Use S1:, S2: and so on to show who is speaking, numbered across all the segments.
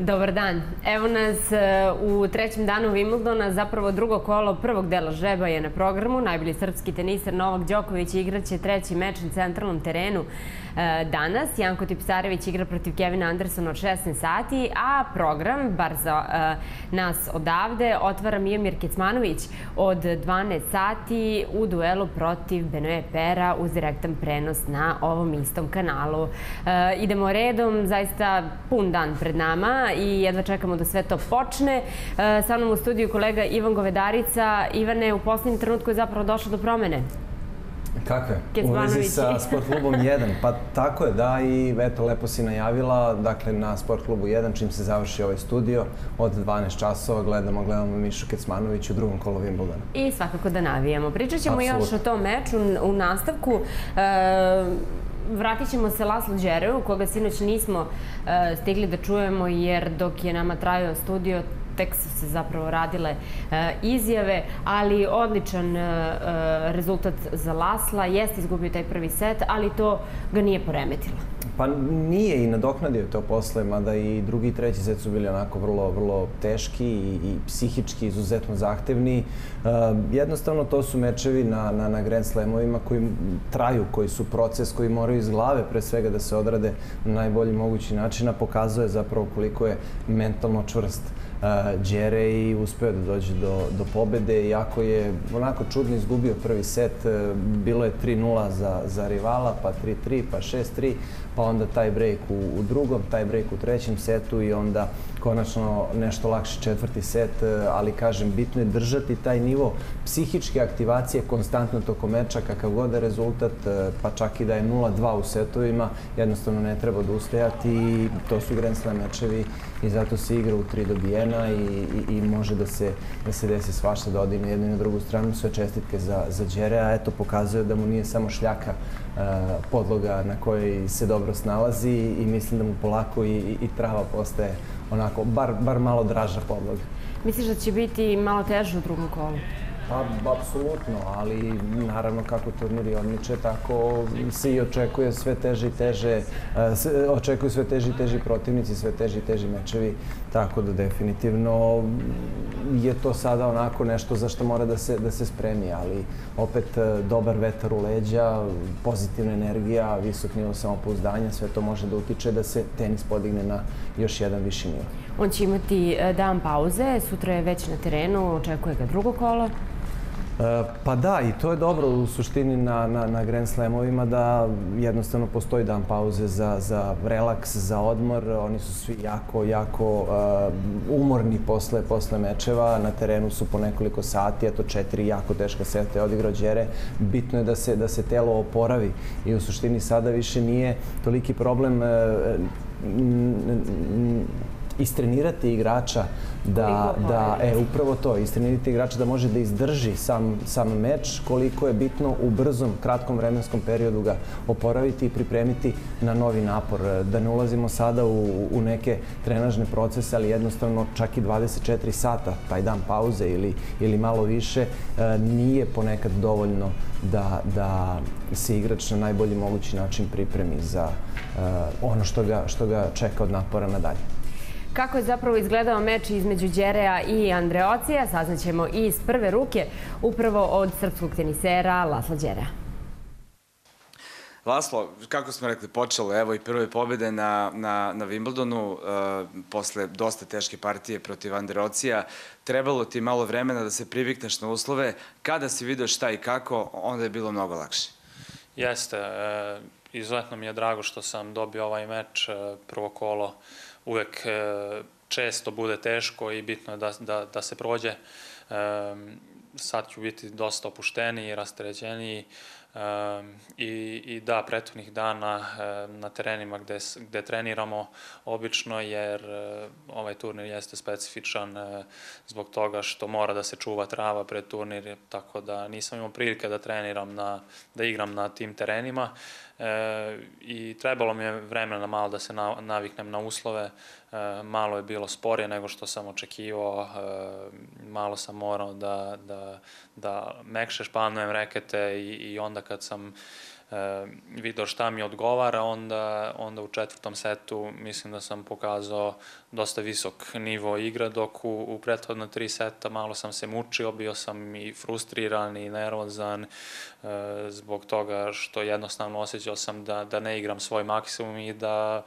S1: Dobar dan. Evo nas e, u trećem danu Wimbledona, zapravo drugo kolo prvog dela žreba je na programu. Najbolji srpski teniser Novak Đoković igraće treći meč na centralnom terenu danas. Janko Tipsarević igra protiv Kevina Andersona od 16 sati, a program, bar za e, nas odavde, otvara Mijomir Kecmanović od 12 sati u duelu protiv Benoje Pera uz direktan prenos na ovom istom kanalu. Idemo redom, zaista pun dan pred nama i jedva čekamo da sve to počne. E, sa mnom u studiju kolega Ivan Govedarica. Ivane, u poslednjem trenutku je zapravo došlo do promene.
S2: Kakve? U vezi sa Sport klubom 1. Pa tako je, da, i eto, lepo si najavila, dakle, na Sport klubu 1, čim se završi ovaj studio, od 12 časova gledamo, gledamo Mišu Kecmanović u drugom kolu Wimbledona.
S1: I svakako da navijamo. Pričat ćemo Absolut. još o tom meču u nastavku. E, vratit ćemo se Laslo Đereu, koga sinoć nismo e, stigli da čujemo, jer dok je nama trajao studio, tek su se zapravo radile e, izjave, ali odličan e, rezultat za Lasla. Jeste izgubio taj prvi set, ali to ga nije poremetilo.
S2: Pa nije i nadoknadio to posle, mada i drugi i treći set su bili onako vrlo, vrlo teški i, i psihički izuzetno zahtevni. Jednostavno to su mečevi na, na, na Grand Slamovima koji traju, koji su proces, koji moraju iz glave pre svega da se odrade na najbolji mogući način, a pokazuje zapravo koliko je mentalno čvrst Đere i uspeo da dođe do, do pobede, iako je onako čudno izgubio prvi set, e, bilo je 3-0 za, za rivala, pa 3-3, pa 6-3, pa onda taj break u, drugom, taj break u trećem setu i onda konačno nešto lakši četvrti set, e, ali kažem, bitno je držati taj nivo psihičke aktivacije konstantno toko meča, kakav god je rezultat, e, pa čak i da je 0-2 u setovima, jednostavno ne treba odustajati i to su Slam mečevi i zato se igra u tri dobijena i, i, može da se, da se desi svašta da odi na jednu i na drugu stranu. Sve čestitke za, za Đere, a eto pokazuje da mu nije samo šljaka podloga na kojoj se dobro snalazi i mislim da mu polako i, i, i trava postaje onako, bar, bar malo draža podloga.
S1: Misliš da će biti malo teže u drugom kolu?
S2: Pa, apsolutno, ali naravno kako turniri odmiče, tako se i očekuje sve teže i teže, e, očekuju sve teži i teži protivnici, sve teži i teži mečevi, tako da definitivno je to sada onako nešto za što mora da se, da se spremi, ali opet e, dobar vetar u leđa, pozitivna energija, visok nivo samopouzdanja, sve to može da utiče da se tenis podigne na još jedan viši nivo.
S1: On će imati e, dan pauze, sutra je već na terenu, očekuje ga drugo kolo.
S2: E, pa da, i to je dobro u suštini na, na, na Grand Slamovima da jednostavno postoji dan pauze za, za relaks, za odmor. Oni su svi jako, jako uh, umorni posle, posle mečeva. Na terenu su po nekoliko sati, eto četiri jako teška seta je odigrao Đere. Bitno je da se, da se telo oporavi i u suštini sada više nije toliki problem uh, istrenirati igrača da, da e, upravo to, istrenirati igrača da može da izdrži sam, sam meč, koliko je bitno u brzom, kratkom vremenskom periodu ga oporaviti i pripremiti na novi napor. Da ne ulazimo sada u, u neke trenažne procese, ali jednostavno čak i 24 sata, taj dan pauze ili, ili malo više, e, nije ponekad dovoljno da, da se igrač na najbolji mogući način pripremi za uh, ono što ga, što ga čeka od napora nadalje.
S1: Kako je zapravo izgledao meč između Đereja i Andreocija, saznaćemo i iz prve ruke, upravo od srpskog tenisera Lasla Đereja.
S3: Laslo, kako smo rekli, počelo evo i prve pobede na, na, na Wimbledonu uh, posle dosta teške partije protiv Anderocija. Trebalo ti malo vremena da se privikneš na uslove. Kada si vidio šta i kako, onda je bilo mnogo lakše.
S4: Jeste. E, izuzetno mi je drago što sam dobio ovaj meč, e, prvo kolo uvek e, često bude teško i bitno je da, da, da se prođe. Sad ću biti dosta opušteniji, rasterećeniji i, i da, prethodnih dana na terenima gde, gde treniramo obično, jer ovaj turnir jeste specifičan zbog toga što mora da se čuva trava pred turnir, tako da nisam imao prilike da treniram, na, da igram na tim terenima e, i trebalo mi je vremena malo da se naviknem na uslove, e, malo je bilo sporije nego što sam očekivao, e, malo sam morao da, da, da mekše španujem rekete i, i onda kad sam video šta mi odgovara, onda, onda u četvrtom setu mislim da sam pokazao dosta visok nivo igre, dok u, u prethodna tri seta malo sam se mučio, bio sam i frustriran i nervozan e, zbog toga što jednostavno osjećao sam da, da ne igram svoj maksimum i da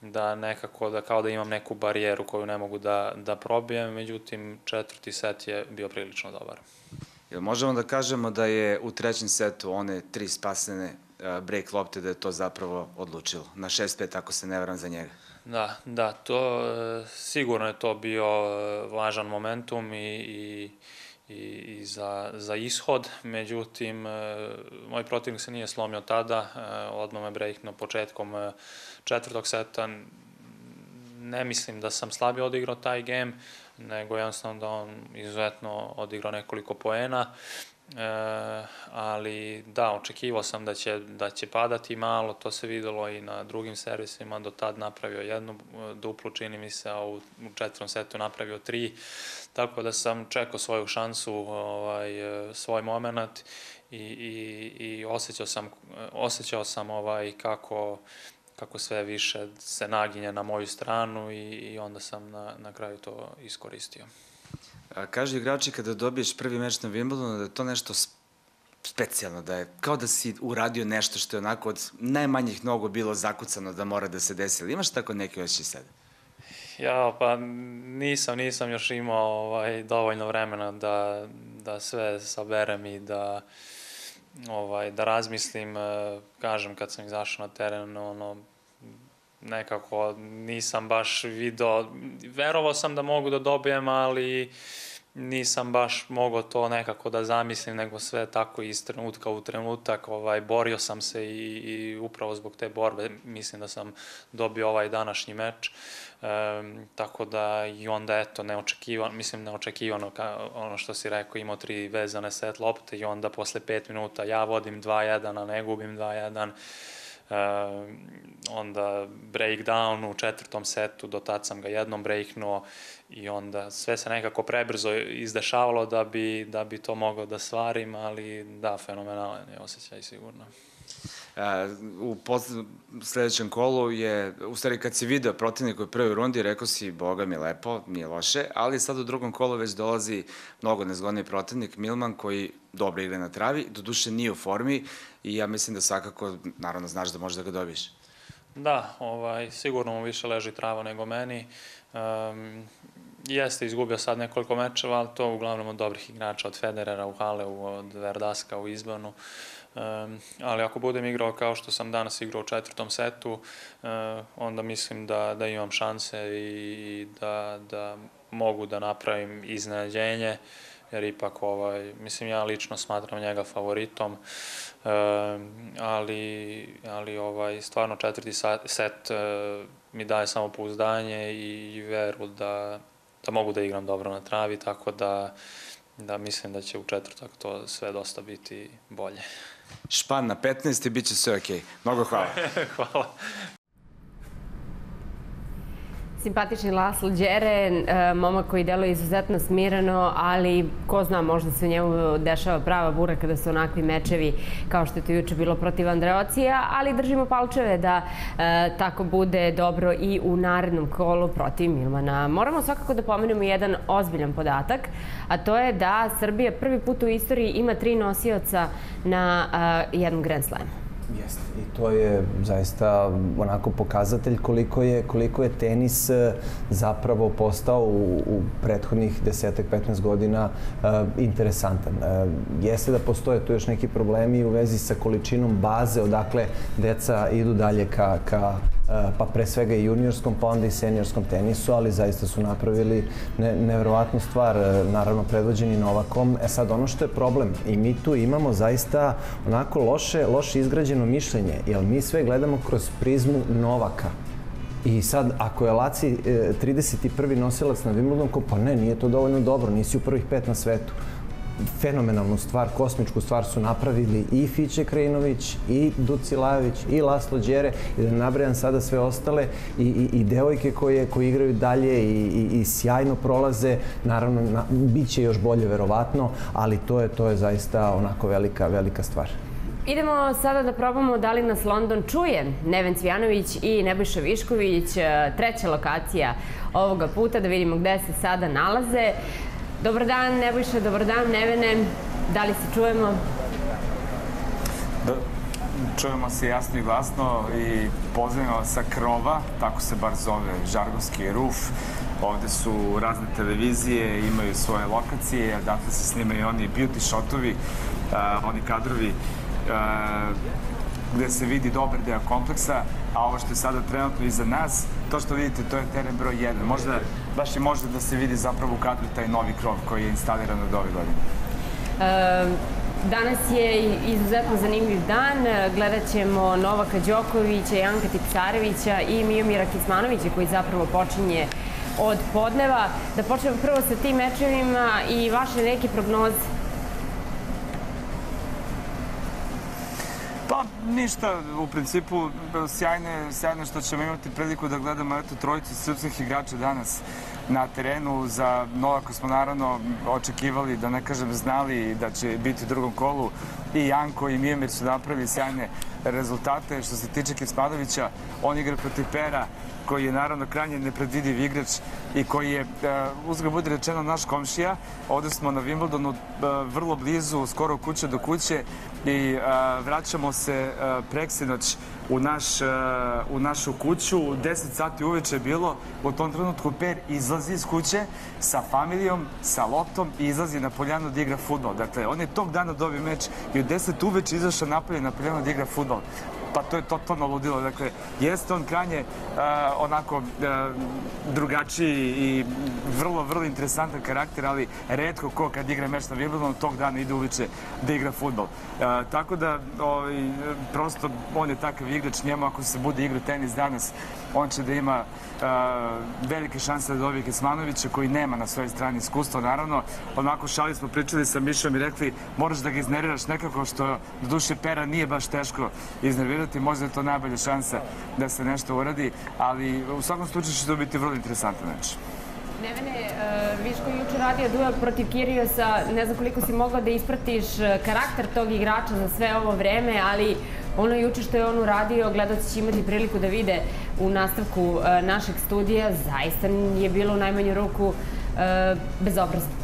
S4: da nekako, da kao da imam neku barijeru koju ne mogu da, da probijem, međutim četvrti set je bio prilično dobar.
S3: Jel možemo da kažemo da je u trećem setu one tri spasene uh, break lopte da je to zapravo odlučilo? Na 6-5 ako se ne vram za njega.
S4: Da, da, to e, sigurno je to bio e, važan momentum i i, i za, za ishod, međutim, moj protivnik se nije slomio tada, odmah me breakno početkom četvrtog seta, ne mislim da sam slabije odigrao taj game, nego jednostavno da on izuzetno odigrao nekoliko poena. E, ali da, očekivao sam da će, da će padati malo, to se videlo i na drugim servisima, do tad napravio jednu e, duplu, čini mi se, a u, u četvrtom setu napravio tri, tako da sam čekao svoju šansu, ovaj, e, svoj moment i, i, i osjećao sam, e, osjećao sam ovaj, kako kako sve više se naginje na moju stranu i, i onda sam na, na kraju to iskoristio.
S3: A, kažu igrači kada dobiješ prvi meč na Wimbledonu da je to nešto specijalno, da je kao da si uradio nešto što je onako od najmanjih nogu bilo zakucano da mora da se desi. Ali imaš tako neki osjećaj sada?
S4: Ja, pa nisam, nisam još imao ovaj, dovoljno vremena da, da sve saberem i da ovaj, da razmislim, eh, kažem kad sam izašao na teren, ono, nekako nisam baš video, verovao sam da mogu da dobijem, ali nisam baš mogao to nekako da zamislim, nego sve tako iz trenutka u trenutak, ovaj, borio sam se i, i upravo zbog te borbe mislim da sam dobio ovaj današnji meč, e, tako da i onda eto, neočekivano, mislim neočekivano, ka, ono što si rekao, imao tri vezane set lopte i onda posle pet minuta ja vodim 2-1, a ne gubim 2-1, Uh, onda breakdown u četvrtom setu, do tad sam ga jednom breaknuo i onda sve se nekako prebrzo izdešavalo da bi, da bi to mogao da stvarim, ali da, fenomenalan je osjećaj sigurno.
S3: Uh, u sledećem kolu je, u stvari kad si video protivnik u prvoj rundi, rekao si, boga mi lepo, nije loše, ali sad u drugom kolu već dolazi mnogo nezgodni protivnik, Milman, koji dobro igra na travi, do duše nije u formi i ja mislim da svakako, naravno, znaš da možeš da ga dobiješ.
S4: Da, ovaj, sigurno mu više leži trava nego meni. Um, jeste izgubio sad nekoliko mečeva, ali to uglavnom od dobrih igrača, od Federera u Haleu, od Verdaska u Izbanu. Um, ali ako budem igrao kao što sam danas igrao u četvrtom setu, uh, onda mislim da, da imam šanse i, da, da mogu da napravim iznenađenje, jer ipak, ovaj, mislim, ja lično smatram njega favoritom, uh, ali, ali ovaj, stvarno četvrti set uh, mi daje samo pouzdanje i, i veru da, da mogu da igram dobro na travi, tako da, da mislim da će u četvrtak to sve dosta biti bolje.
S3: Špan na 15 i bit će sve okej. Okay. Mnogo hvala.
S4: hvala.
S1: Simpatični Laslo Đere, e, momak koji deluje izuzetno smireno, ali ko zna, možda se njemu dešava prava bura kada su onakvi mečevi kao što je to juče bilo protiv Andreocija, ali držimo palčeve da e, tako bude dobro i u narednom kolu protiv Milmana. Moramo svakako da pomenemo jedan ozbiljan podatak, a to je da Srbija prvi put u istoriji ima tri nosioca na e, jednom Grand Slamu.
S2: Jeste. I to je zaista onako pokazatelj koliko je, koliko je tenis e, zapravo postao u, u prethodnih desetak, 15 godina uh, interesantan. Uh, jeste da postoje tu još neki problemi u vezi sa količinom baze odakle deca idu dalje ka, ka pa pre svega i juniorskom, pa onda i seniorskom tenisu, ali zaista su napravili ne, nevjerovatnu stvar, eh, naravno predvođeni Novakom. E sad, ono što je problem, i mi tu imamo zaista onako loše, loše izgrađeno mišljenje, jer mi sve gledamo kroz prizmu Novaka. I sad, ako je Laci 31. Eh, nosilac na Wimbledonu, pa ne, nije to dovoljno dobro, nisi u prvih pet na svetu fenomenalnu stvar, kosmičku stvar su napravili i Fiće Krajinović, i Duci Lajović, i Laslo Đere, i da nabrajam sada sve ostale, i, i, i devojke koje, koje igraju dalje i, i, i sjajno prolaze, naravno, na, bit će još bolje verovatno, ali to je, to je zaista onako velika, velika stvar.
S1: Idemo sada da probamo da li nas London čuje. Neven Cvjanović i Nebojša Višković, e, treća lokacija ovoga puta, da vidimo gde se sada nalaze. Dobar dan Nebojša, dobar dan Nevene. Da li se čujemo?
S3: Da, čujemo se jasno i glasno i pozdravimo sa krova, tako se bar zove žargonski ruf. Ovde su razne televizije, imaju svoje lokacije, dakle se snimaju oni beauty shotovi, uh, oni kadrovi uh, gde se vidi dobar deo kompleksa, a ovo što je sada trenutno iza nas, to što vidite, to je teren broj 1. Možda, baš je možda da se vidi zapravo u kadru taj novi krov koji je instaliran od ove godine.
S1: Uh, Danas je izuzetno zanimljiv dan. Gledat ćemo Novaka Đokovića, Janka Tipsarevića i Mijomira Kismanovića koji zapravo počinje od podneva. Da počnemo prvo sa tim mečevima i vaše neke prognoze.
S3: Pa ništa, u principu sjajne, sjajne što ćemo imati priliku da gledamo eto, trojicu srpskih igrača danas na terenu. Za Novaka smo naravno očekivali, da ne kažem znali da će biti u drugom kolu. I Janko i Mijemir su napravili sjajne rezultate. Što se tiče Kismadovića, on igra protiv Pera, koji je naravno krajnje nepredvidiv igrač i koji je, uh, uzga bude rečeno, naš komšija. Ovde smo na Wimbledonu uh, vrlo blizu, skoro kuće do kuće i uh, vraćamo se preksinoć u, naš, u našu kuću. U 10 sati uveče je bilo. U tom trenutku Per izlazi iz kuće sa familijom, sa loptom i izlazi na poljanu da igra futbol. Dakle, on je tog dana dobio meč i u 10 uveče izašao napolje na poljanu da igra futbol pa to je totalno ludilo. Dakle, jeste on kranje uh, onako uh, drugačiji i vrlo, vrlo interesantan karakter, ali redko ko kad igra meč na Wimbledonu tog dana ide uliče da igra futbol. Uh, tako da, ovaj, prosto, on je takav igrač, njemu ako se bude igra tenis danas, on će da ima velike šanse da dobije Kesmanovića koji nema na svojoj strani iskustva, naravno. Onako šali smo pričali sa Mišom i rekli moraš da ga iznerviraš nekako što do duše pera nije baš teško iznervirati, možda je to najbolja šansa da se nešto uradi, ali u svakom slučaju će to biti vrlo interesantan meč.
S1: Nevene, Viško juče radio duel protiv Kiriosa, ne znam koliko si mogla da ispratiš karakter tog igrača za sve ovo vreme, ali ono juče što je on uradio, gledalci će imati priliku da vide u nastavku uh, našeg studija, zaista je bilo u najmanju ruku uh, bezobrazno.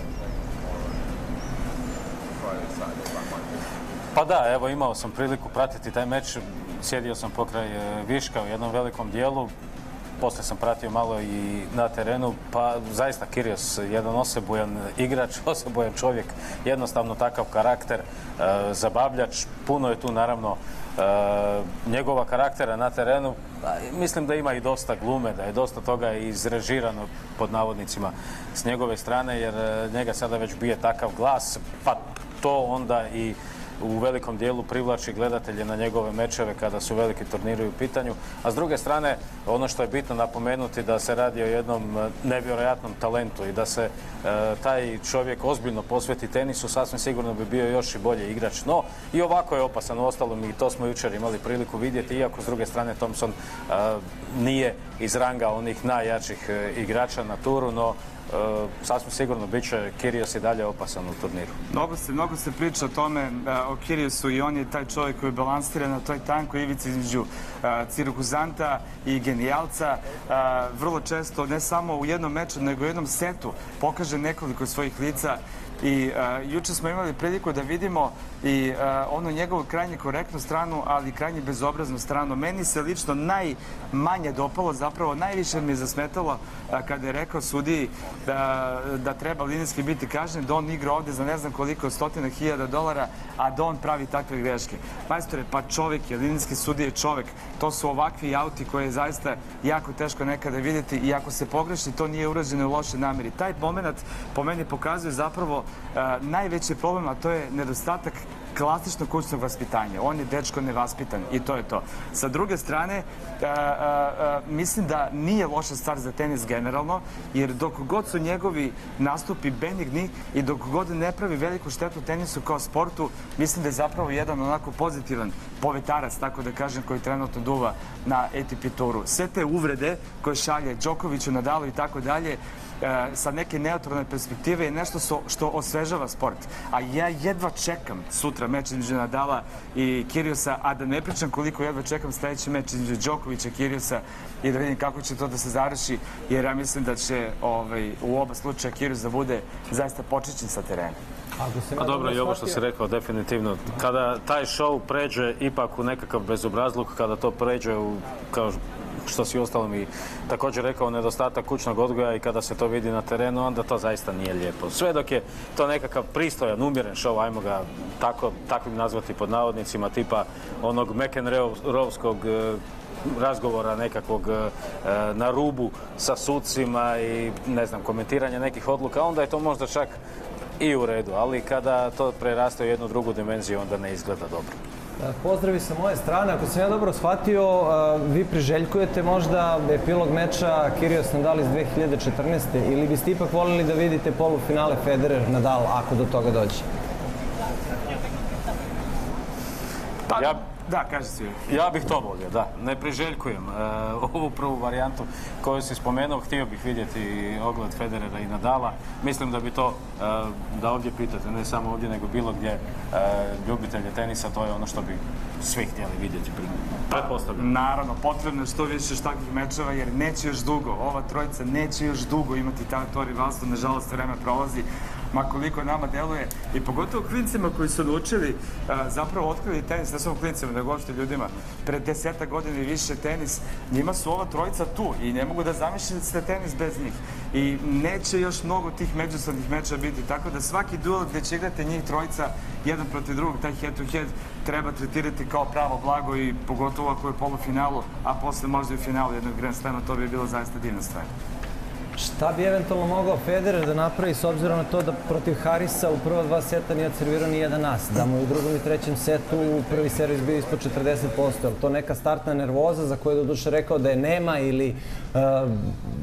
S5: Pa da, evo imao sam priliku pratiti taj meč, sjedio sam pokraj Viška u jednom velikom dijelu, posle sam pratio malo i na terenu, pa zaista Kirios, jedan osebujan igrač, osebujan čovjek, jednostavno takav karakter, e, zabavljač, puno je tu naravno e, njegova karaktera na terenu, mislim da ima i dosta glume, da je dosta toga izrežirano pod navodnicima s njegove strane, jer e, njega sada već bije takav glas, pa to onda i u velikom dijelu privlači gledatelje na njegove mečeve kada su veliki turniri u pitanju. A s druge strane, ono što je bitno napomenuti da se radi o jednom e, nevjerojatnom talentu i da se e, taj čovjek ozbiljno posveti tenisu, sasvim sigurno bi bio još i bolji igrač. No, i ovako je opasan u ostalom i to smo jučer imali priliku vidjeti, iako s druge strane Thompson e, nije iz ranga onih najjačih e, igrača na turu, no sasvim sigurno bit će Kirios i dalje opasan u turniru.
S3: Mnogo se, mnogo se priča o tome, uh, o Kiriosu i on je taj čovjek koji balansira na toj tankoj ivici između uh, cirkuzanta i genijalca. Vrlo često, ne samo u jednom meču, nego u jednom setu, pokaže nekoliko svojih lica I juče smo imali priliku da vidimo i uh, onu njegovu krajnje korektnu stranu, ali krajnje bezobraznu stranu. Meni se lično najmanje dopalo, zapravo najviše mi je zasmetalo uh, kada je rekao sudiji da, da treba linijski biti kažnjen, da on igra ovde za ne znam koliko stotina hiljada dolara, a da on pravi takve greške. Majstore, pa čovek je, linijski sudije je čovek. To su ovakvi auti koje je zaista jako teško nekada vidjeti i ako se pogreši, to nije urađeno u loše nameri. Taj moment po meni pokazuje zapravo najveći problem, a to je nedostatak klasičnog kućnog vaspitanja. On je dečko nevaspitan i to je to. Sa druge strane, a, a, a, mislim da nije loša stvar za tenis generalno, jer dok god su njegovi nastupi benigni i dok god ne pravi veliku štetu tenisu kao sportu, mislim da je zapravo jedan onako pozitivan povetarac, tako da kažem, koji trenutno duva na ATP turu. Sve te uvrede koje šalje Đokoviću, Nadalu i tako dalje, e, sa neke neutralne perspektive je nešto so, što osvežava sport. A ja jedva čekam sutra meč između Nadala i Kiriosa, a da ne pričam koliko jedva čekam sledeći meč između Đokovića i Kiriosa i da vidim kako će to da se završi, jer ja mislim da će ovaj, u oba slučaja Kirios da bude zaista počećen sa terena.
S2: Se
S5: Pa dobro, i ovo što si rekao, definitivno. Kada taj show pređe ipak u nekakav bezobrazluk, kada to pređe u, kao što si ostalom i također rekao, nedostatak kućnog odgoja i kada se to vidi na terenu, onda to zaista nije lijepo. Sve dok je to nekakav pristojan, umjeren show, ajmo ga tako, takvim nazvati pod navodnicima, tipa onog McEnroe-rovskog e, razgovora nekakvog e, na rubu sa sucima i ne znam, komentiranja nekih odluka, onda je to možda čak i u redu, ali kada to preraste u jednu drugu dimenziju, onda ne izgleda dobro.
S2: E, Pozdravi sa moje strane. Ako sam ja dobro shvatio, e, vi priželjkujete možda epilog meča Kyrgios Nadal iz 2014. ili biste ipak volili da vidite polufinale Federer-Nadal ako do toga dođe?
S5: Ja-
S3: Da, kaže svi.
S5: Ja bih to volio, da. Ne priželjkujem e, ovu prvu varijantu koju si spomenuo. Htio bih vidjeti ogled Federera i Nadala. Mislim da bi to, e, da ovdje pitate, ne samo ovdje, nego bilo gdje e, ljubitelje tenisa, to je ono što bi svi htjeli vidjeti. Pretpostavljam.
S3: Naravno, potrebno je što više još takvih mečeva, jer neće još dugo, ova trojica neće još dugo imati ta, to rivalstvo, nažalost vreme prolazi, ma koliko nama deluje, i pogotovo klincima koji su odlučili, a, zapravo otkrili tenis, ne samo klincima, nego uopšte ljudima, pred deseta godina i više tenis, njima su ova trojica tu i ne mogu da zamišljate tenis bez njih. I neće još mnogo tih međusobnih meča biti, tako da svaki duel gde će igrati njih trojica, jedan protiv drugog, taj head to head, treba tretirati kao pravo blago i pogotovo ako je polufinalu, a posle možda i u finalu jednog Grand Slema, to bi bilo zaista divna stvar.
S2: Šta bi eventualno mogao Federer da napravi s obzirom na to da protiv Harisa u prva dva seta nije odservirao ni jedan as, da mu u drugom i trećem setu u prvi servis bio ispod 40%, je li to neka startna nervoza za koju je do duše rekao da je nema ili uh,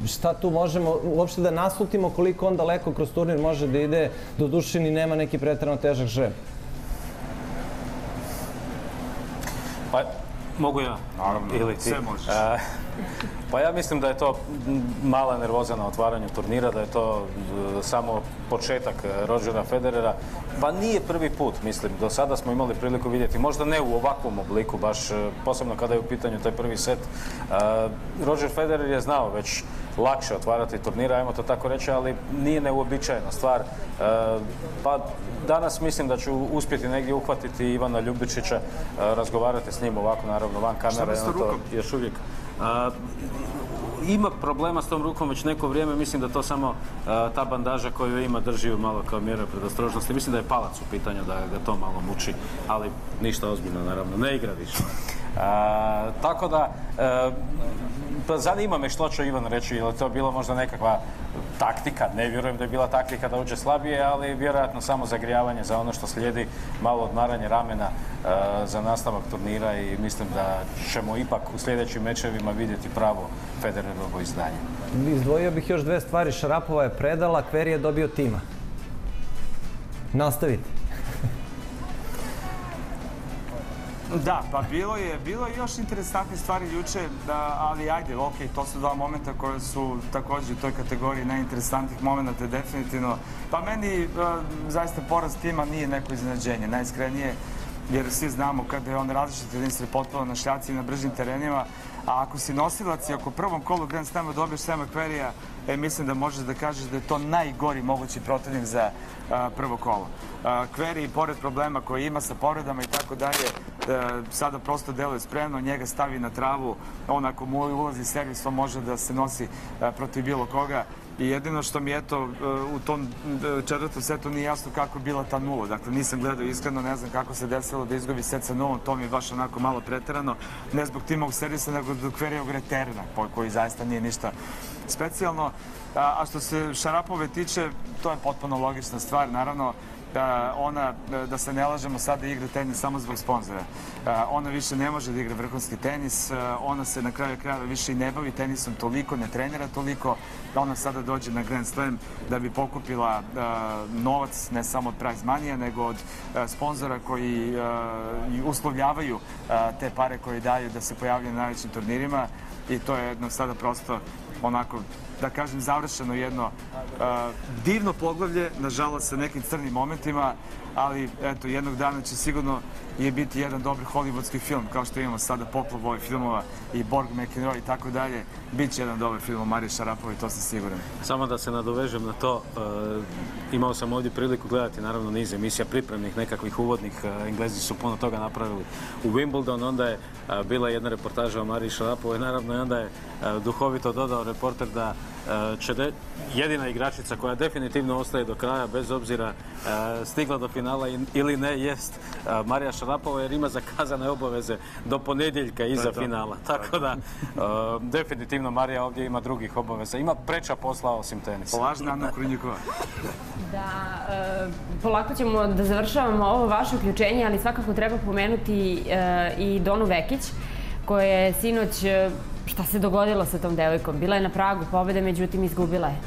S2: šta tu možemo uopšte da naslutimo koliko on daleko kroz turnir može da ide, do duše ni nema neki pretrano težak žreb.
S5: Pa, mogu ja?
S3: Naravno,
S5: Ili ti?
S3: sve možeš.
S5: Pa ja mislim da je to mala nervoza na otvaranju turnira, da je to e, samo početak e, Rodgera Federera. Pa nije prvi put, mislim. Do sada smo imali priliku vidjeti, možda ne u ovakvom obliku, baš e, posebno kada je u pitanju taj prvi set. Roger Federer je znao već lakše otvarati turnira, ajmo to tako reći, ali nije neuobičajena stvar. Pa danas mislim da ću uspjeti negdje uhvatiti Ivana Ljubičića, razgovarati s njim ovako, naravno, van
S3: s tom
S5: ono to
S3: rukom?
S5: Još uvijek. A, ima problema s tom rukom već neko vrijeme, mislim da to samo ta bandaža koju ima drži malo kao mjera predostrožnosti. Mislim da je palac u pitanju da ga to malo muči, ali ništa ozbiljno naravno, ne igra više. A, tako da, e, pa zanima me što će Ivan reći, je li to bilo možda nekakva taktika, ne vjerujem da je bila taktika da uđe slabije, ali vjerojatno samo zagrijavanje za ono što slijedi, malo odmaranje ramena e, za nastavak turnira i mislim da ćemo ipak u sljedećim mečevima vidjeti pravo Federerovo izdanje.
S2: Izdvojio bih još dve stvari. Šarapova je predala, Kveri je dobio tima. Nastavite.
S3: Da, pa bilo je, bilo još interesantnih stvari juče, da, ali ajde, ok, to su dva momenta koje su takođe u toj kategoriji najinteresantnijih momenta, definitivno. Pa meni e, zaista poraz tima nije neko iznenađenje, najiskrenije, jer svi znamo kada je on različit jedinstven potpuno na šljaci i na bržim terenima, a ako si nosilac i ako u prvom kolu Grand Slama dobiješ Sema Kverija, e, mislim da možeš da kažeš da je to najgori mogući protivnik za prvo kolo. Kveri, pored problema koje ima sa povredama i tako dalje, e, sada prosto deluje spremno, njega stavi na travu, on ako mu ulazi servis, on može da se nosi e, protiv bilo koga. I jedino što mi eto e, u tom četvrtom setu nije jasno kako je bila ta nula. Dakle, nisam gledao iskreno, ne znam kako se desilo da izgubi set sa nulom, to mi je baš onako malo preterano. Ne zbog timovog servisa, nego zbog Kverijog reterna, koji zaista nije ništa specijalno. A, što se Šarapove tiče, to je potpuno logična stvar, naravno da ona, da se ne lažemo, sada igra tenis samo zbog sponzora. A, Ona više ne može da igra vrhunski tenis, ona se na kraju krajeva više i ne bavi tenisom toliko, ne trenira toliko, da ona sada dođe na Grand Slam da bi pokupila novac ne samo od prize manija, nego od sponzora koji uslovljavaju te pare koje daju da se pojavljaju na najvećim turnirima. I to je jedno sada prosto onako da kažem, završeno jedno divno poglavlje, nažalost sa nekim crnim momentima, ali eto, jednog dana će sigurno je biti jedan dobar hollywoodski film, kao što imamo sada poplov ovih filmova i Borg, McEnroe i tako dalje. Biće jedan dobar film o Mariji Šarapovi, to sam siguran.
S5: Samo da se nadovežem na to, e, imao sam ovdje priliku gledati naravno niz emisija pripremnih, nekakvih uvodnih, e, Englezi su puno toga napravili u Wimbledon, onda je e, bila jedna reportaža o Mariji Šarapovoj, naravno i onda je duhovito dodao reporter da će jedina igračica koja definitivno ostaje do kraja, bez obzira stigla do finala ili ne, jest Marija Šarapova jer ima zakazane obaveze do ponedjeljka iza finala. Tako da, definitivno Marija ovdje ima drugih obaveza. Ima preča posla osim tenisa.
S3: Polažna Anna Krunjikova.
S1: Da, polako ćemo da završavamo ovo vaše uključenje, ali svakako treba pomenuti i Donu Vekić, koja je sinoć Šta se dogodilo sa tom devojkom? Bila je na pragu pobede, međutim izgubila je.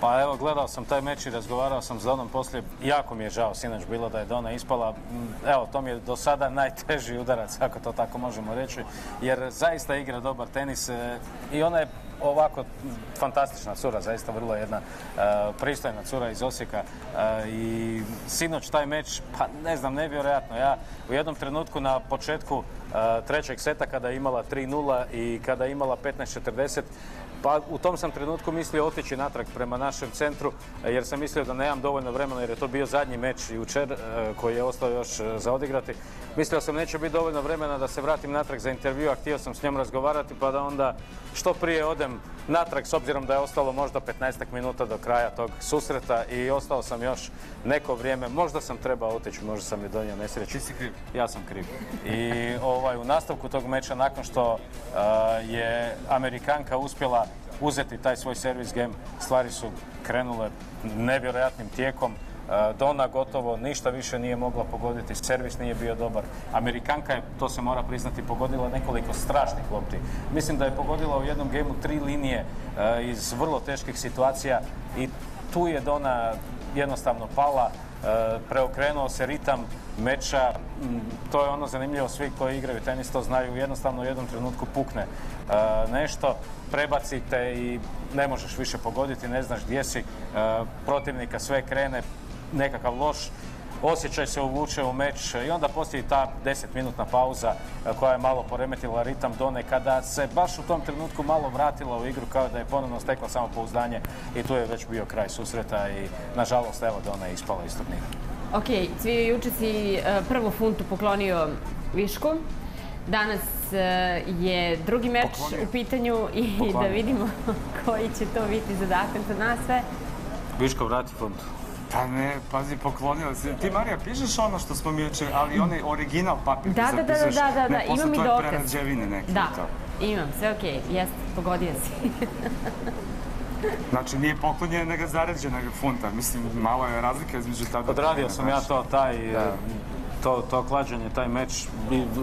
S5: Pa evo, gledao sam taj meč i razgovarao sam s Donom poslije. Jako mi je žao sinoć bilo da je Dona ispala. Mm, evo, to mi je do sada najteži udarac, ako to tako možemo reći. Jer zaista igra dobar tenis e, i ona je ovako fantastična cura, zaista vrlo jedna e, pristojna cura iz Osijeka e, i sinoć taj meč, pa ne znam, nevjerojatno. Ja u jednom trenutku na početku trećeg seta kada je imala 3-0 i kada je imala 15-40, pa u tom sam trenutku mislio otići natrag prema našem centru jer sam mislio da nemam dovoljno vremena jer je to bio zadnji meč jučer e, koji je ostao još e, za odigrati. Mislio sam neće biti dovoljno vremena da se vratim natrag za intervju, a htio sam s njom razgovarati pa da onda što prije odem natrag s obzirom da je ostalo možda 15 minuta do kraja tog susreta i ostao sam još neko vrijeme. Možda sam trebao otići, možda sam je donio nesreću.
S3: Ti si kriv?
S5: Ja sam kriv. I ovaj, u nastavku tog meča nakon što e, je Amerikanka uspjela uzeti taj svoj servis game. Stvari su krenule nevjerojatnim tijekom. E, Dona gotovo ništa više nije mogla pogoditi, servis nije bio dobar. Amerikanka je, to se mora priznati, pogodila nekoliko strašnih lopti. Mislim da je pogodila u jednom gemu tri linije e, iz vrlo teških situacija i tu je Dona jednostavno pala, e, preokrenuo se ritam meča, to je ono zanimljivo, svi koji igraju tenis to znaju, jednostavno u jednom trenutku pukne nešto, prebacite i ne možeš više pogoditi, ne znaš gdje si, protivnika sve krene, nekakav loš osjećaj se uvuče u meč i onda postoji ta 10-minutna pauza koja je malo poremetila ritam Done kada se baš u tom trenutku malo vratila u igru kao da je ponovno stekla samopouzdanje i tu je već bio kraj susreta i nažalost evo Dona je ispala iz turnira.
S1: Ok, Cvijo, juče si e, prvu funtu poklonio Višku. Danas e, je drugi meč u pitanju i da vidimo koji će to biti zadatak za nas sve.
S5: Viško vrati funtu.
S3: Pa ne, pazi, poklonila se. Ti, Marija, pišeš ono što smo mi juče, ali onaj original papir
S1: da, da, da, da, da, da, da, imam i dokaz.
S3: prerađevine neke.
S1: Da, imam, sve okej, okay. jeste, pogodio si.
S3: Znači, nije poklonjena, nego zarađena funta. Mislim, malo je razlika između ta
S5: dva. Odradio sam ja to, taj, da. To, to klađenje, taj meč.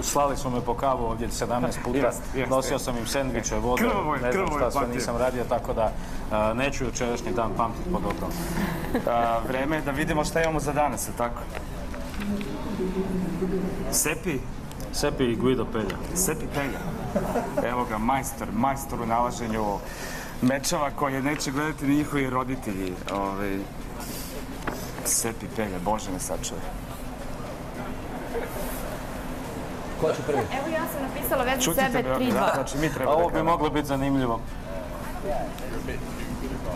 S5: Slali su me po kavu ovdje 17 puta. Nosio sam im sendviče, vode, krvoj, ne znam šta sve nisam radio, tako da a, neću jučerašnji dan pamtiti po dobro.
S3: vreme je da vidimo šta imamo za danas, tako? Sepi?
S5: Sepi i Guido Pelja.
S3: Sepi Pelja. Evo ga, majstor, majstor u nalaženju mečeva koje neće gledati ni njihovi roditelji. Ovaj, Sepi Pelja, Bože me sačuvaj.
S2: Ko će prvi?
S1: Evo ja sam napisala vezu sebe 3-2.
S3: Da, znači mi treba
S5: Ovo bi moglo biti zanimljivo.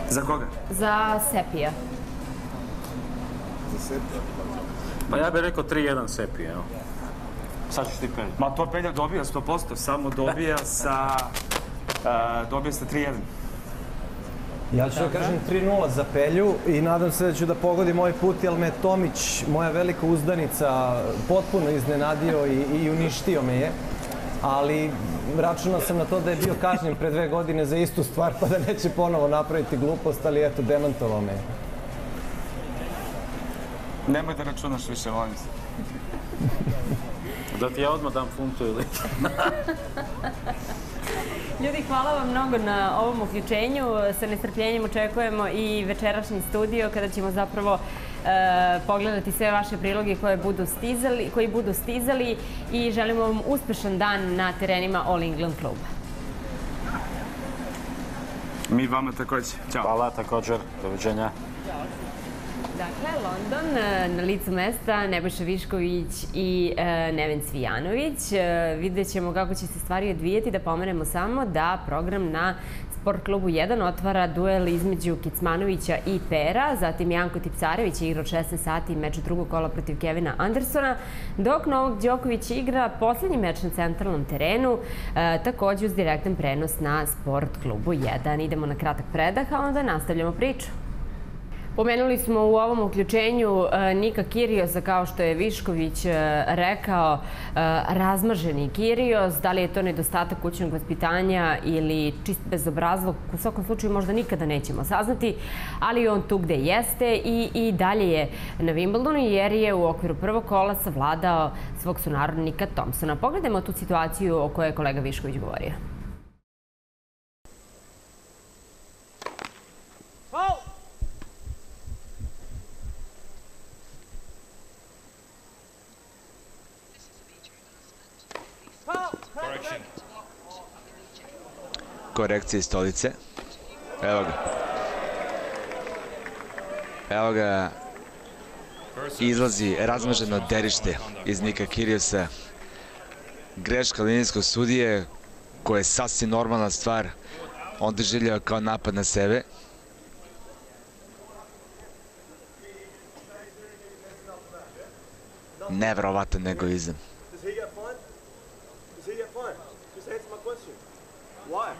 S3: Za koga?
S1: Za Sepija.
S5: Za Sepija? Pa ja bih rekao 3-1 Sepija, evo. Sad ćeš ti Pelja.
S3: Ma to Pelja dobija 100%, samo dobija sa... Uh, dobija sa 3-1.
S2: Ja ću da kažem 3-0 za Pelju i nadam se da ću da pogodim ovaj put, jer me Tomić, moja velika uzdanica, potpuno iznenadio i, i uništio me je. Ali računao sam na to da je bio kažnjen pre dve godine za istu stvar, pa da neće ponovo napraviti glupost, ali eto, demantovao me.
S3: Nemoj da računaš više, molim se.
S5: Da ti ja odmah dam funtu ili...
S1: Ljudi, hvala vam mnogo na ovom uključenju. Sa nestrpljenjem očekujemo i večerašnji studio kada ćemo zapravo e, pogledati sve vaše priloge koje budu stizali, koji budu stizali i želimo vam uspešan dan na terenima All England kluba.
S3: Mi vama takođe. Ćao.
S5: Hvala također, doviđenja.
S1: Dakle, London, e, na licu mesta Nebojša Višković i e, Neven Cvijanović. E, vidjet ćemo kako će se stvari odvijeti, da pomenemo samo da program na Sport klubu 1 otvara duel između Kicmanovića i Pera, zatim Janko Tipsarević je igrao 16 sati meč drugog kola protiv Kevina Andersona, dok Novak Đoković igra poslednji meč na centralnom terenu, takođe uz direktan prenos na Sport klubu 1. Idemo na kratak predah, a onda nastavljamo priču. Pomenuli smo u ovom uključenju e, Nika Kiriosa, kao što je Višković e, rekao, e, razmaženi Kirios. Da li je to nedostatak kućnog vaspitanja ili čist bezobrazlog? U svakom slučaju možda nikada nećemo saznati, ali on tu gde jeste i, i dalje je na Wimbledonu jer je u okviru prvog kola savladao svog sunarodnika Thompsona. Pogledajmo tu situaciju o kojoj je kolega Višković govorio.
S3: Korekcije stolice. Evo ga. Evo ga. Izlazi razmaženo derište iz Nika Kiriosa. Greška linijskog sudije, koja je sasvim normalna stvar, on doživljava kao napad na sebe. Neverovatan egoizam. Does he get fined? Does he get fined? Just answer my question. Why?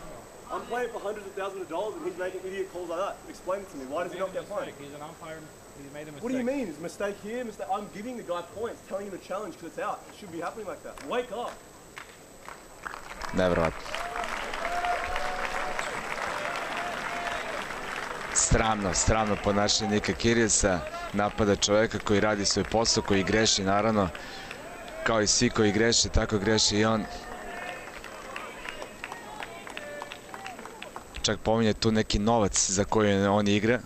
S3: I'm playing for hundreds of thousands of dollars and he's making idiot calls like that. Explain it to me. Why does he, he not get fined? He's an umpire. He made a mistake. What do you mean? Is mistake here? Mistake? I'm giving the guy points, telling him to challenge because it's out. It should be happening like that. Wake up. Nevrovatno. Sramno, sramno ponašanje Nika Kirjesa, napada čoveka koji radi svoj posao, koji greši naravno, kao i svi koji greše, tako greši i on. Čak pominje tu neki novac za koji on igra.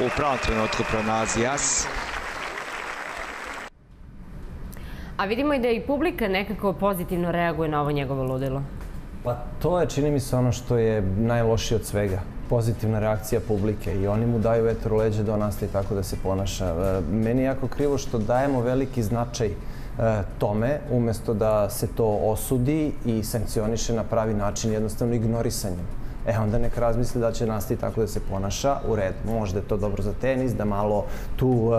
S3: U pravom trenutku pronalazi jas.
S1: A vidimo i da i publika nekako pozitivno reaguje na ovo njegovo ludilo.
S2: Pa to je, čini mi se, ono što je najlošije od svega. Pozitivna reakcija publike i oni mu daju vetar u leđe da on nastavi tako da se ponaša. E, meni je jako krivo što dajemo veliki značaj tome, umesto da se to osudi i sankcioniše na pravi način, jednostavno ignorisanjem. E, onda neka razmisli da će nastaviti tako da se ponaša, u redu. Možda je to dobro za tenis, da malo tu uh,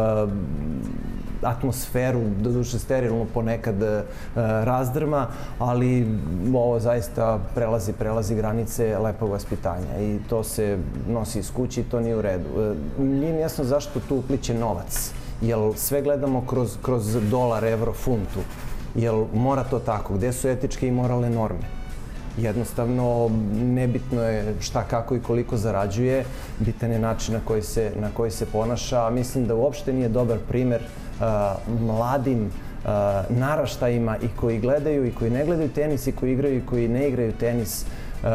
S2: atmosferu, do duše sterilno ponekad uh, razdrma, ali ovo zaista prelazi, prelazi granice lepog vaspitanja i to se nosi iz kući i to nije u redu. Uh, nije jasno zašto tu upliče novac Jel sve gledamo kroz, kroz dolar, evro, funtu? Jel mora to tako? Gde su etičke i moralne norme? Jednostavno, nebitno je šta, kako i koliko zarađuje, bitan je način na koji se, na koji se ponaša. Mislim da uopšte nije dobar primer uh, mladim naraštajima i koji gledaju i koji ne gledaju tenis i koji igraju i koji ne igraju tenis. Uh,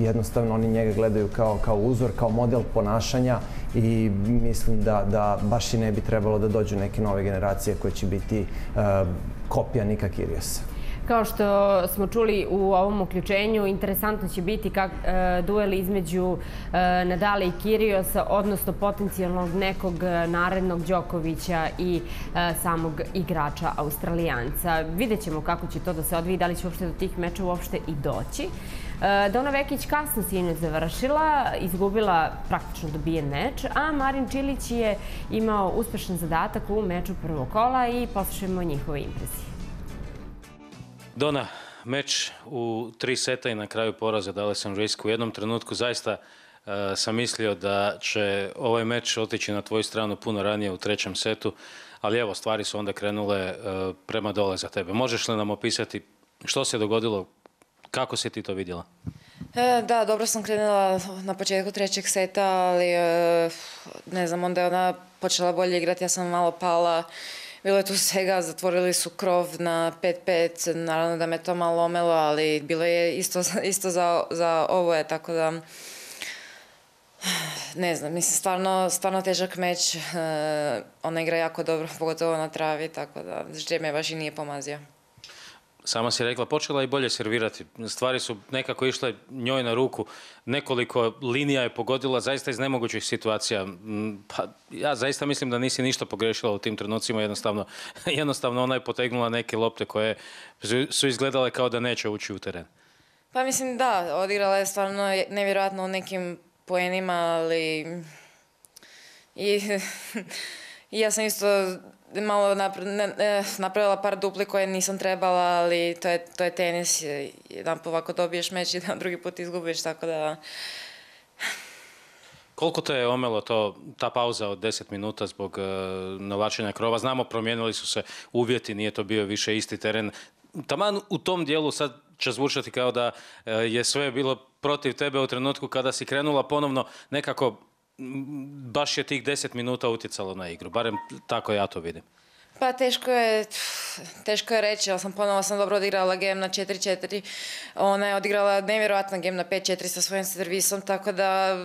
S2: jednostavno, oni njega gledaju kao, kao uzor, kao model ponašanja i mislim da, da baš i ne bi trebalo da dođu neke nove generacije koje će biti uh, kopija Nika Kiriosa.
S1: Kao što smo čuli u ovom uključenju, interesantno će biti kak, e, duel između e, Nadala i Kiriosa, odnosno potencijalnog nekog e, narednog Đokovića i e, samog igrača Australijanca. Vidjet ćemo kako će to da se odviji, da li će uopšte do tih meča uopšte i doći. E, Dona Vekić kasno sinoć završila, izgubila praktično dobijen meč, a Marin Čilić je imao uspešan zadatak u meču prvog kola i poslušajmo njihove impresije.
S5: Dona, meč u tri seta i na kraju poraza dali sam risk. U jednom trenutku zaista uh, sam mislio da će ovaj meč otići na tvoju stranu puno ranije u trećem setu, ali evo, stvari su onda krenule uh, prema dole za tebe. Možeš li nam opisati što se dogodilo, kako si ti to vidjela?
S6: E, da, dobro sam krenula na početku trećeg seta, ali e, ne znam, onda je ona počela bolje igrati, ja sam malo pala bilo je tu svega, zatvorili su krov na 5-5, naravno da me to malo omelo, ali bilo je isto, isto za, za ovo je, tako da ne znam, mislim, stvarno, stvarno težak meč, e, ona igra jako dobro, pogotovo na travi, tako da Ždje me baš i nije pomazio.
S5: Sama si rekla, počela je bolje servirati. Stvari su nekako išle njoj na ruku. Nekoliko linija je pogodila zaista iz nemogućih situacija. Mm, pa, ja zaista mislim da nisi ništa pogrešila u tim trenucima. Jednostavno, jednostavno ona je potegnula neke lopte koje su izgledale kao da neće ući u teren.
S6: Pa mislim da, odigrala je stvarno nevjerojatno u nekim poenima, ali i, i ja sam isto malo napravila par dupli koje nisam trebala, ali to je, to je tenis. Jedan put ovako dobiješ meč i drugi put izgubiš, tako da...
S5: Koliko te je omelo to, ta pauza od 10 minuta zbog uh, navlačenja krova? Znamo, promijenili su se uvjeti, nije to bio više isti teren. Taman u tom dijelu sad će zvučati kao da uh, je sve bilo protiv tebe u trenutku kada si krenula ponovno nekako baš je tih 10 minuta utjecalo na igru, barem tako ja to vidim.
S6: Pa teško je, teško je reći, ali sam ponovo sam dobro odigrala game na 4-4. Ona je odigrala nevjerojatno game na 5-4 sa svojim servisom, tako da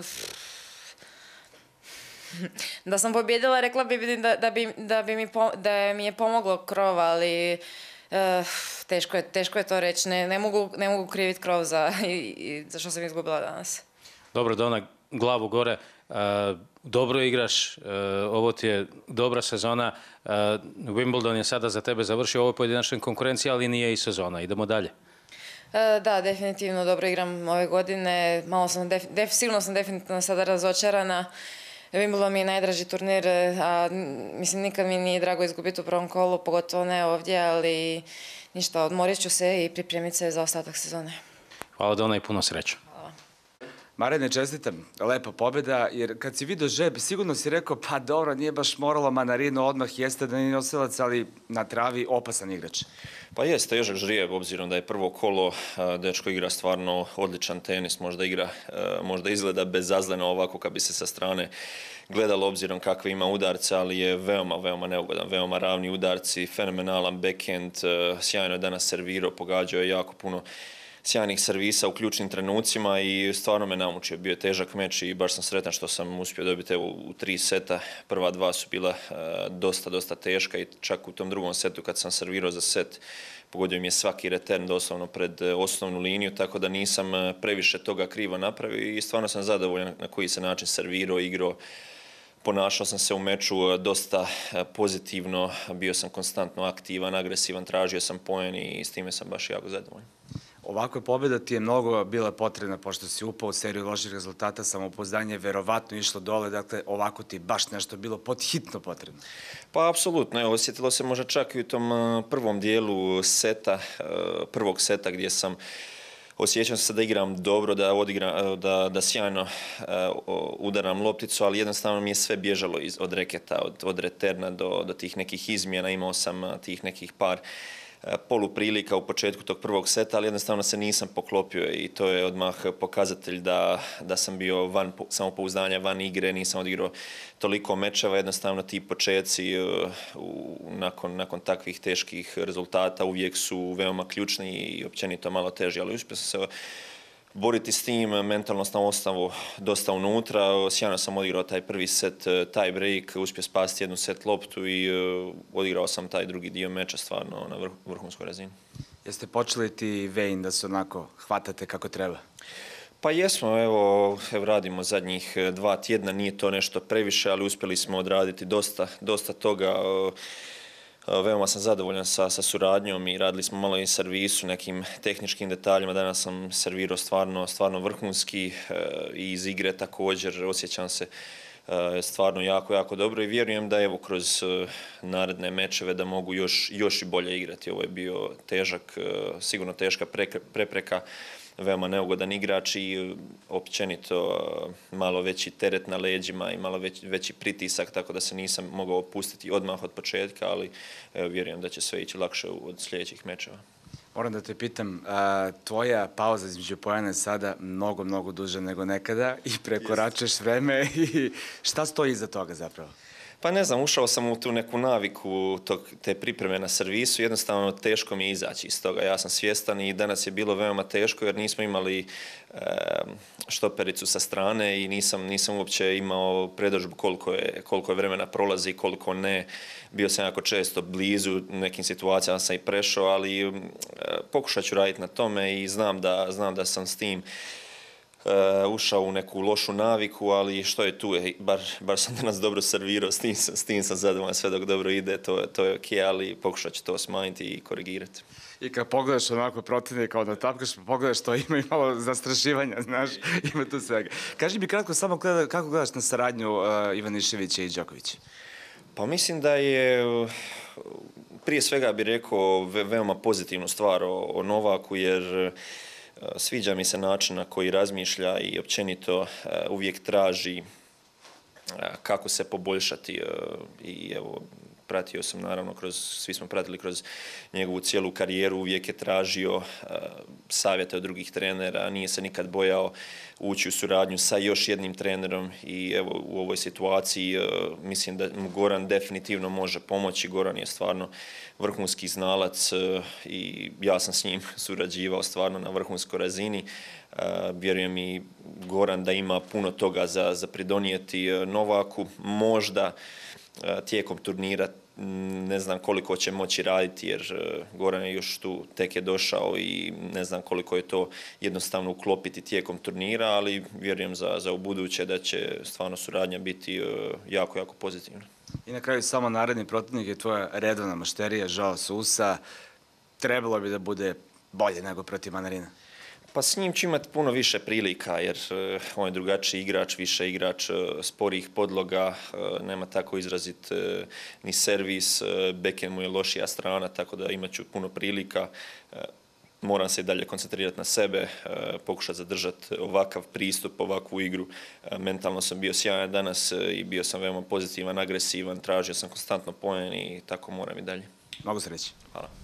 S6: da sam pobjedila, rekla bi da, da, bi, da, bi mi, da mi je pomoglo krov, ali uh, teško, je, teško je to reći. Ne, ne, mogu, ne mogu kriviti krov za, i, i, za što sam izgubila danas.
S5: Dobro, Dona, glavu gore. Dobro igraš, ovo ti je dobra sezona. Wimbledon je sada za tebe završio ovo pojedinačne konkurencije, ali nije i sezona. Idemo dalje.
S6: Da, definitivno dobro igram ove godine. Malo sam, def, sigurno sam definitivno sada razočarana. Wimbledon mi je najdraži turnir, a mislim nikad mi nije drago izgubiti u prvom kolu, pogotovo ne ovdje, ali ništa, odmorit ću se i pripremiti se za ostatak sezone.
S5: Hvala Dona i puno sreća.
S3: Marene, čestitam, lepa pobjeda, jer kad si vidio žeb, sigurno si rekao, pa dobro, nije baš moralo Manarino odmah, jeste da nije nosilac, ali na travi opasan igrač.
S7: Pa jeste, Jožak Žrijev, obzirom da je prvo kolo, dečko igra stvarno odličan tenis, možda igra, možda izgleda bezazleno ovako kad bi se sa strane gledalo obzirom kakve ima udarce, ali je veoma, veoma neugodan, veoma ravni udarci, fenomenalan backhand, sjajno je danas servirao, pogađao je jako puno sjajnih servisa u ključnim trenucima i stvarno me namučio. Bio je težak meč i baš sam sretan što sam uspio dobiti evo, u tri seta. Prva dva su bila uh, dosta, dosta teška i čak u tom drugom setu kad sam servirao za set pogodio mi je svaki return doslovno pred e, osnovnu liniju, tako da nisam e, previše toga krivo napravio i stvarno sam zadovoljan na koji se način servirao, igrao, ponašao sam se u meču dosta pozitivno, bio sam konstantno aktivan, agresivan, tražio sam poen i s time sam baš jako zadovoljan.
S3: Ovakva pobjeda ti je mnogo bila potrebna, pošto si upao u seriju loših rezultata, samopouzdanje je verovatno išlo dole, dakle ovako ti je baš nešto bilo podhitno potrebno.
S7: Pa apsolutno, evo, osjetilo se možda čak i u tom prvom dijelu seta, prvog seta gdje sam osjećam se da igram dobro, da, odigram, da, da sjajno udaram lopticu, ali jednostavno mi je sve bježalo iz, od reketa, od, od reterna do, do tih nekih izmjena, imao sam tih nekih par poluprilika u početku tog prvog seta, ali jednostavno se nisam poklopio i to je odmah pokazatelj da, da sam bio van samopouzdanja, van igre, nisam odigrao toliko mečeva, jednostavno ti početci u, nakon, nakon takvih teških rezultata uvijek su veoma ključni i općenito malo teži, ali uspio sam se boriti s tim, mentalno sam ostao dosta unutra, sjajno sam odigrao taj prvi set, e, taj break, uspio spasti jednu set loptu i uh, odigrao sam taj drugi dio meča stvarno na vrh, vrhunskoj razini.
S3: Jeste počeli ti Vein da se onako hvatate kako treba?
S7: Pa jesmo, evo, evo radimo zadnjih e, dva tjedna, nije to nešto previše, ali uspjeli smo odraditi dosta, dosta toga. Uh, Veoma sam zadovoljan sa, sa suradnjom i radili smo malo i servisu, nekim tehničkim detaljima. Danas sam servirao stvarno, stvarno vrhunski e, i iz igre također. Osjećam se e, stvarno jako, jako dobro i vjerujem da evo kroz e, naredne mečeve da mogu još, još i bolje igrati. Ovo je bio težak, sigurno teška prepreka veoma neugodan igrač i e, općenito e, malo veći teret na leđima i malo veći, veći pritisak, tako da se nisam mogao opustiti odmah od početka, ali evo, vjerujem da će sve ići lakše od sljedećih mečeva.
S3: Moram da te pitam, a, tvoja pauza između pojene sada mnogo, mnogo duže nego nekada i prekoračeš vreme i šta stoji iza toga zapravo?
S7: Pa ne znam, ušao sam u tu neku naviku tog, te pripreme na servisu, jednostavno teško mi je izaći iz toga. Ja sam svjestan i danas je bilo veoma teško jer nismo imali e, štopericu sa strane i nisam, nisam uopće imao predožbu koliko je, koliko je vremena prolazi, koliko ne. Bio sam jako često blizu, nekim situacijama sam i prešao, ali e, pokušat ću raditi na tome i znam da, znam da sam s tim ušao u neku lošu naviku, ali što je tu, je, bar, bar sam danas dobro servirao, s tim, s tim sam zadovoljan, sve dok dobro ide, to, to je ok, ali pokušat ću to smanjiti i korigirati.
S3: I kad pogledaš onako protivnika, onda tapkaš, pogledaš to, ima i malo zastrašivanja, znaš, ima tu svega. Kaži mi kratko samo gleda, kako gledaš na saradnju uh, Ivaniševića i Đokovića?
S7: Pa mislim da je prije svega bih rekao ve, veoma pozitivnu stvar o, o Novaku, jer Sviđa mi se način na koji razmišlja i općenito uvijek traži kako se poboljšati i evo pratio sam naravno kroz, svi smo pratili kroz njegovu cijelu karijeru, uvijek je tražio uh, savjete od drugih trenera, nije se nikad bojao ući u suradnju sa još jednim trenerom i evo u ovoj situaciji uh, mislim da Goran definitivno može pomoći, Goran je stvarno vrhunski znalac uh, i ja sam s njim surađivao stvarno na vrhunskoj razini. Vjerujem i Goran da ima puno toga za, za pridonijeti Novaku, možda tijekom turnira ne znam koliko će moći raditi jer e, Goran je još tu tek je došao i ne znam koliko je to jednostavno uklopiti tijekom turnira, ali vjerujem za, za u buduće da će stvarno suradnja biti e, jako, jako pozitivna.
S3: I na kraju samo naredni protivnik je tvoja redovna mašterija, Žao Susa. Trebalo bi da bude bolje nego protiv Manarina.
S7: Pa s njim će imati puno više prilika, jer uh, on je drugačiji igrač, više igrač uh, sporih podloga, uh, nema tako izrazit ni servis, beken mu je lošija strana, tako da imaću puno prilika. Moram se i dalje koncentrirati na sebe, pokušati zadržati ovakav pristup, ovakvu igru. Mentalno sam bio sjajan danas i bio sam veoma pozitivan, agresivan, tražio sam konstantno pojen i tako moram i dalje.
S3: Mogu se reći.
S7: Hvala.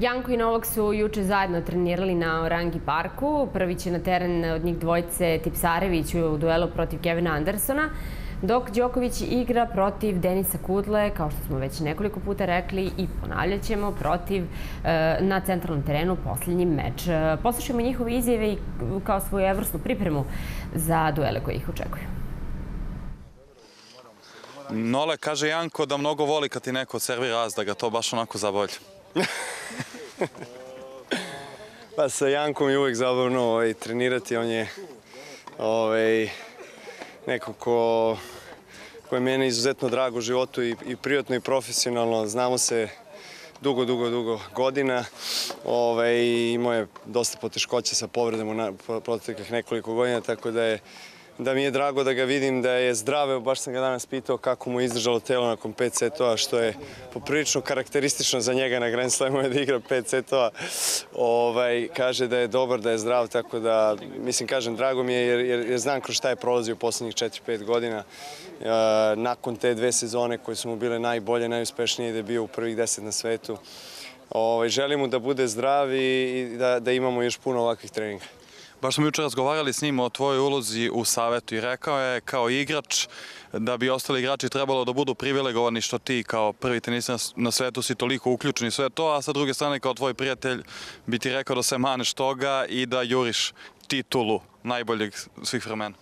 S1: Janko i Novak su juče zajedno trenirali na Orangi parku. Prvi će na teren od njih dvojce Tipsarević u duelu protiv Kevina Andersona, dok Đoković igra protiv Denisa Kudle, kao što smo već nekoliko puta rekli i ponavljat ćemo protiv e, na centralnom terenu posljednji meč. E, poslušajmo njihove izjave i kao svoju evropsku pripremu za duele koje ih očekuju.
S8: Nole, kaže Janko da mnogo voli kad ti neko servira raz, da ga to baš onako zabolje.
S9: Pa sa Jankom je uvek zabavno ovaj, trenirati, on je ovaj, neko ko, ko je mene izuzetno drago u životu i, i prijatno i profesionalno. Znamo se dugo, dugo, dugo godina. Ovaj, imao je dosta poteškoća sa povredama na proteklih nekoliko godina, tako da je da mi je drago da ga vidim da je zdrave, baš sam ga danas pitao kako mu je izdržalo telo nakon 5 setova, što je poprilično karakteristično za njega na Grand Slamu da igra 5 setova. Ovaj, kaže da je dobar, da je zdrav, tako da, mislim, kažem, drago mi je jer, jer, jer znam kroz šta je prolazio u poslednjih 4-5 godina. E, nakon te dve sezone koje su mu bile najbolje, najuspešnije, da je bio u prvih 10 na svetu. Ovaj, želim mu da bude zdrav i da, da imamo još puno ovakvih treninga.
S8: Baš smo juče razgovarali s njim o tvojoj ulozi u savetu i rekao je kao igrač da bi ostali igrači trebalo da budu privilegovani što ti kao prvi tenista na svetu si toliko uključen i sve to, a sa druge strane kao tvoj prijatelj bi ti rekao da se maneš toga i da juriš titulu najboljeg svih vremena.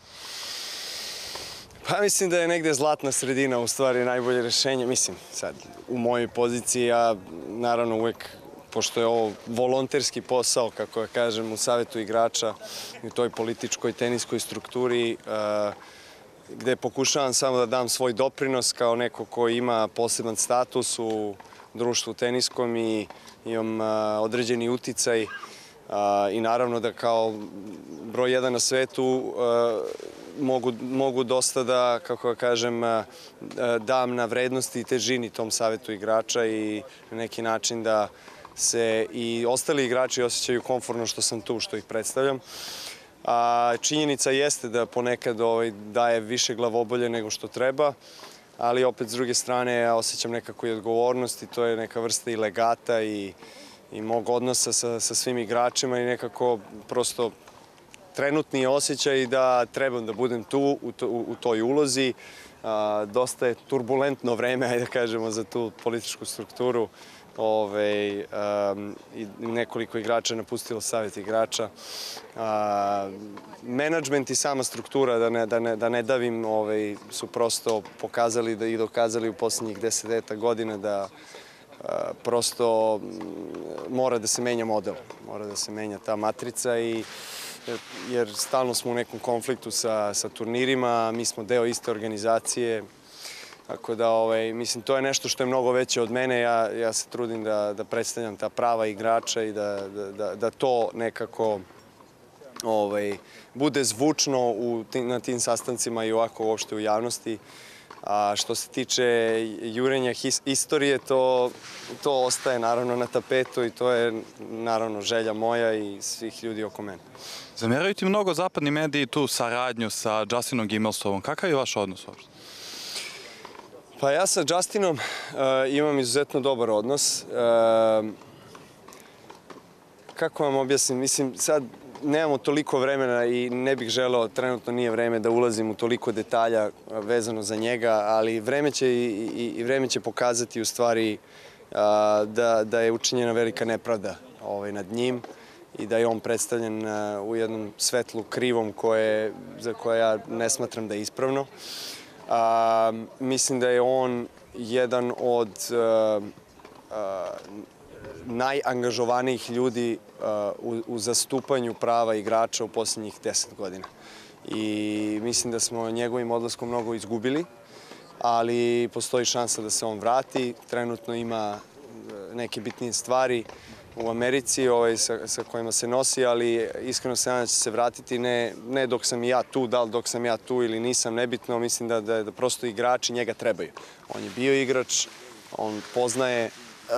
S9: Pa mislim da je negde zlatna sredina u stvari najbolje rešenje. Mislim, sad, u mojoj poziciji ja naravno uvek pošto je ovo volonterski posao, kako ja kažem, u savetu igrača i toj političkoj teniskoj strukturi, gde pokušavam samo da dam svoj doprinos kao neko ko ima poseban status u društvu teniskom i imam određeni uticaj i naravno da kao broj jedan na svetu mogu, mogu dosta da, kako ja kažem, dam na vrednosti i težini tom savetu igrača i na neki način da se i ostali igrači osjećaju konforno što sam tu, što ih predstavljam. A, činjenica jeste da ponekad ovaj, daje više glavobolje nego što treba, ali opet s druge strane ja osjećam nekako i odgovornost i to je neka vrsta i legata i, i mog odnosa sa, sa svim igračima i nekako prosto trenutni je osjećaj da trebam da budem tu u, to, u toj ulozi. A, dosta je turbulentno vreme, ajde da kažemo, za tu političku strukturu. I nekoliko igrača je napustilo savjet igrača. A, menadžment i sama struktura, da ne, da ne, da ne davim, su prosto pokazali da i dokazali u poslednjih deseteta godina da prosto mora da se menja model, mora da se menja ta matrica i jer stalno smo u nekom konfliktu sa, sa turnirima, mi smo deo iste organizacije, Tako da, ovaj, mislim, to je nešto što je mnogo veće od mene. Ja, ja se trudim da, da predstavljam ta prava igrača i da, da, da, da to nekako ovaj, bude zvučno u, na tim sastancima i ovako uopšte u javnosti. A što se tiče jurenja his, istorije, to, to ostaje naravno na tapetu i to je naravno želja moja i svih ljudi oko mene.
S8: Zamjeraju ti mnogo zapadni mediji tu saradnju sa Justinom Gimelsovom. Kakav je vaš odnos uopšte?
S9: Pa ja sa Justinom uh, imam izuzetno dobar odnos. Uh, kako vam objasnim? Mislim, sad nemamo toliko vremena i ne bih želeo, trenutno nije vreme da ulazim u toliko detalja vezano za njega, ali vreme će, i, i, i vreme će pokazati u stvari uh, da, da je učinjena velika nepravda ovaj, nad njim i da je on predstavljen u jednom svetlu krivom koje, za koje ja ne smatram da je ispravno. Uh, A, mislim da je on jedan od a, a, najangažovanijih ljudi a, u, u zastupanju prava igrača u poslednjih deset godina. I mislim da smo njegovim odlaskom mnogo izgubili, ali postoji šansa da se on vrati. Trenutno ima neke bitnije stvari u Americi ovaj, sa, sa kojima se nosi, ali iskreno se nadam da će se vratiti, ne, ne dok sam ja tu, da li dok sam ja tu ili nisam, nebitno, mislim da, da, da prosto igrači njega trebaju. On je bio igrač, on poznaje uh,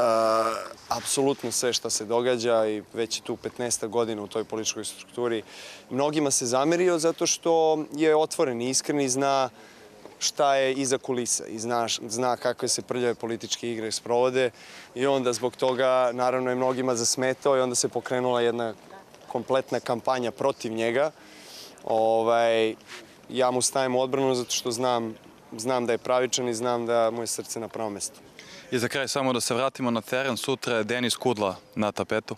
S9: apsolutno sve šta se događa i već je tu 15. godina u toj političkoj strukturi. Mnogima se zamerio zato što je otvoren i iskren i zna šta je iza kulisa i zna, zna kakve se prljave političke igre sprovode i onda zbog toga naravno je mnogima zasmetao i onda se pokrenula jedna kompletna kampanja protiv njega. Ovaj, ja mu stajem u odbranu zato što znam, znam da je pravičan i znam da mu je srce na pravom mestu.
S8: I za kraj samo da se vratimo na teren, sutra je Denis Kudla na tapetu.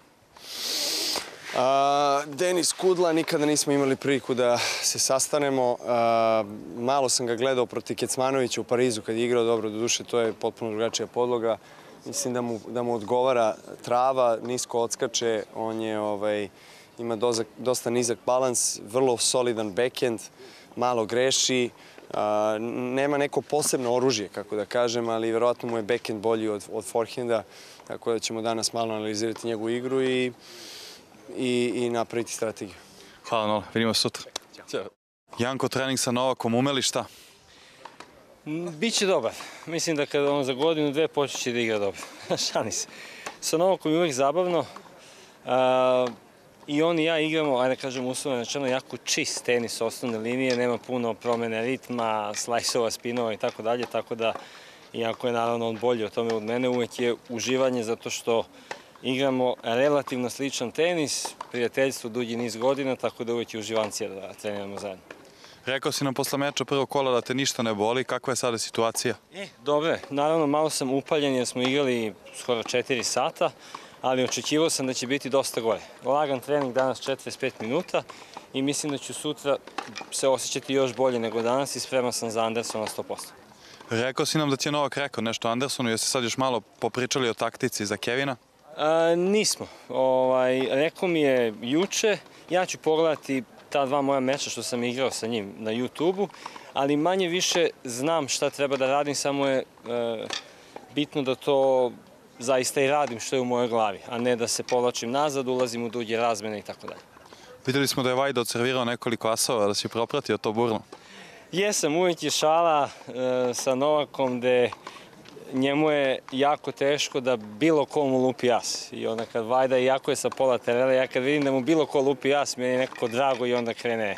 S9: A, Denis Kudla, nikada nismo imali priliku da se sastanemo. A, malo sam ga gledao proti Kecmanovića u Parizu kad je igrao dobro, do duše to je potpuno drugačija podloga. Mislim da mu, da mu odgovara trava, nisko odskače, on je, ovaj, ima dosta nizak balans, vrlo solidan backhand, malo greši, a, nema neko posebno oružje, kako da kažem, ali verovatno mu je backhand bolji od, od forehanda, tako da ćemo danas malo analizirati njegovu igru i i, i napraviti strategiju.
S8: Hvala Nola, vidimo se sutra. Ćao. Janko, trening sa Novakom, umeli šta?
S10: Biće dobar. Mislim da kada on za godinu, dve počeće da igra dobro. Šani se. Sa Novakom je uvek zabavno. Uh, I on i ja igramo, ajde da kažem uslovno načeno, jako čist tenis osnovne linije, nema puno promene ritma, slajsova, spinova i tako dalje, tako da, iako je naravno on bolji o tome od mene, uvek je uživanje zato što igramo relativno sličan tenis, prijateljstvo dugi niz godina, tako da uvek je uživancija da treniramo zajedno.
S8: Rekao si nam posle meča prvog kola da te ništa ne boli, kakva je sada situacija?
S10: E, dobro je. Naravno, malo sam upaljen jer smo igrali skoro 4 sata, ali očekivao sam da će biti dosta gore. Lagan trening danas 45 minuta i mislim da ću sutra se osjećati još bolje nego danas i spreman sam za Andersona 100%.
S8: Rekao si nam da ti je Novak rekao nešto Andersonu, jesi sad još malo popričali o taktici za Kevina?
S10: A, nismo. Ovaj, rekao mi je juče, ja ću pogledati ta dva moja meča što sam igrao sa njim na YouTube-u, ali manje više znam šta treba da radim, samo je e, bitno da to zaista i radim što je u mojoj glavi, a ne da se povlačim nazad, ulazim u duge razmene i tako dalje.
S8: Videli smo da je Vajda odservirao nekoliko asova, da si propratio to burno.
S10: Jesam, uvijek je šala e, sa Novakom gde njemu je jako teško da bilo ko mu lupi jas. I onda kad Vajda, jako je sa pola terena, ja kad vidim da mu bilo ko lupi jas, meni je nekako drago i onda krene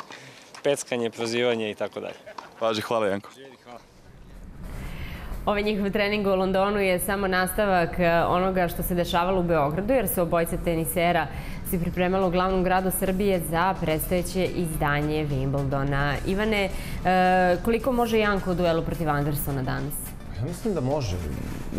S10: peckanje, prozivanje i tako dalje.
S8: Važi, hvala Janko.
S1: Ovaj njihov trening u Londonu je samo nastavak e, onoga što se dešavalo u Beogradu, jer su obojca tenisera se pripremalo u glavnom gradu Srbije za predstojeće izdanje Wimbledona. Ivane, e, koliko može Janko u duelu protiv Andersona danas?
S2: Ja mislim da može.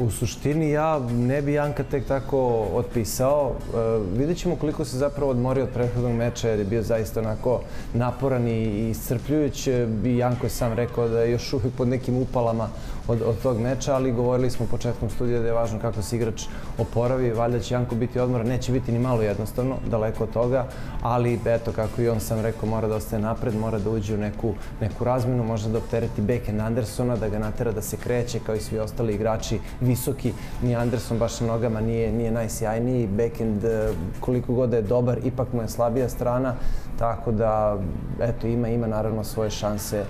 S2: U suštini ja ne bi Janka tek tako otpisao. E, vidjet ćemo koliko se zapravo odmorio od prethodnog meča jer je bio zaista onako naporan i iscrpljujuć. I Janko je sam rekao da je još uvijek pod nekim upalama od, od tog meča, ali govorili smo početkom studija da je važno kako se igrač oporavi. Valjda će Janko biti odmoran, neće biti ni malo jednostavno, daleko od toga, ali eto, kako i on sam rekao, mora da ostaje napred, mora da uđe u neku, neku razmenu, možda da optereti backhand Andersona, da ga natera da se kreće kao i svi ostali igrači visoki. Ni Anderson baš na nogama nije, nije najsjajniji, backhand koliko god da je dobar, ipak mu je slabija strana, tako da, eto, ima, ima naravno svoje šanse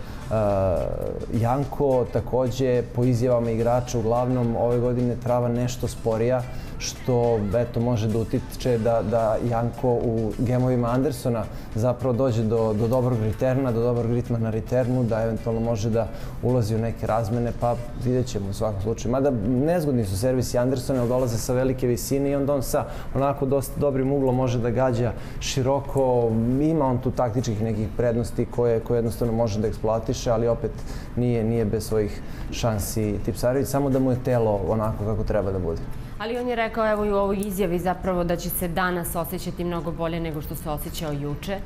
S2: Janko takođe po izjavama igrača uglavnom ove godine trava nešto sporija što eto, može da utiče da, da Janko u gemovima Andersona zapravo dođe do, do dobrog returna, do dobrog ritma na returnu, da eventualno može da ulazi u neke razmene, pa vidjet ćemo u svakom slučaju. Mada nezgodni su servisi Andersona, jer dolaze sa velike visine i onda on sa onako dosta dobrim uglom može da gađa široko. Ima on tu taktičkih nekih prednosti koje, koje jednostavno može da eksploatiše, ali opet nije, nije bez svojih šansi Tipsarević, samo da mu je telo onako kako treba da bude.
S1: Ali on je rekao evo i u ovoj izjavi zapravo da će se danas osjećati mnogo bolje nego što se osjećao juče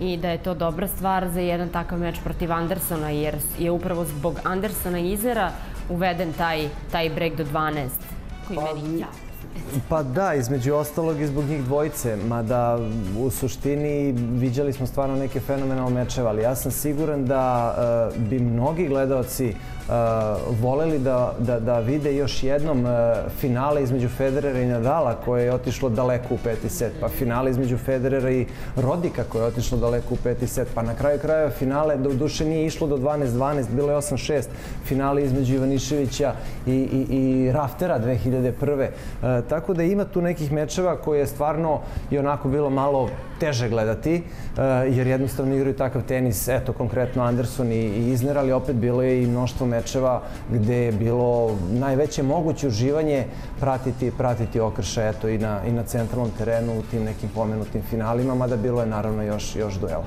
S1: i da je to dobra stvar za jedan takav meč protiv Andersona jer je upravo zbog Andersona i Izera uveden taj, taj break do 12 koji pa, meni jako
S2: Pa da, između ostalog i zbog njih dvojice, mada u suštini viđali smo stvarno neke fenomenalne mečeve, ali ja sam siguran da uh, bi mnogi gledalci voleli da, da, da vide još jednom uh, finale između Federera i Nadala koje je otišlo daleko u peti set, pa finale između Federera i Rodika koje je otišlo daleko u peti set, pa na kraju krajeva finale do duše nije išlo do 12-12, bilo je 8-6, finale između Ivaniševića i, i, i Raftera 2001. Uh, tako da ima tu nekih mečeva koje je stvarno i onako bilo malo teže gledati, uh, jer jednostavno igraju takav tenis, eto konkretno Anderson i, i Izner, ali opet bilo je i mnoštvo mečeva mečeva gde je bilo najveće moguće uživanje pratiti, pratiti okršaj eto, i, na, i na centralnom terenu u tim nekim pomenutim finalima, mada bilo je naravno još, još duela.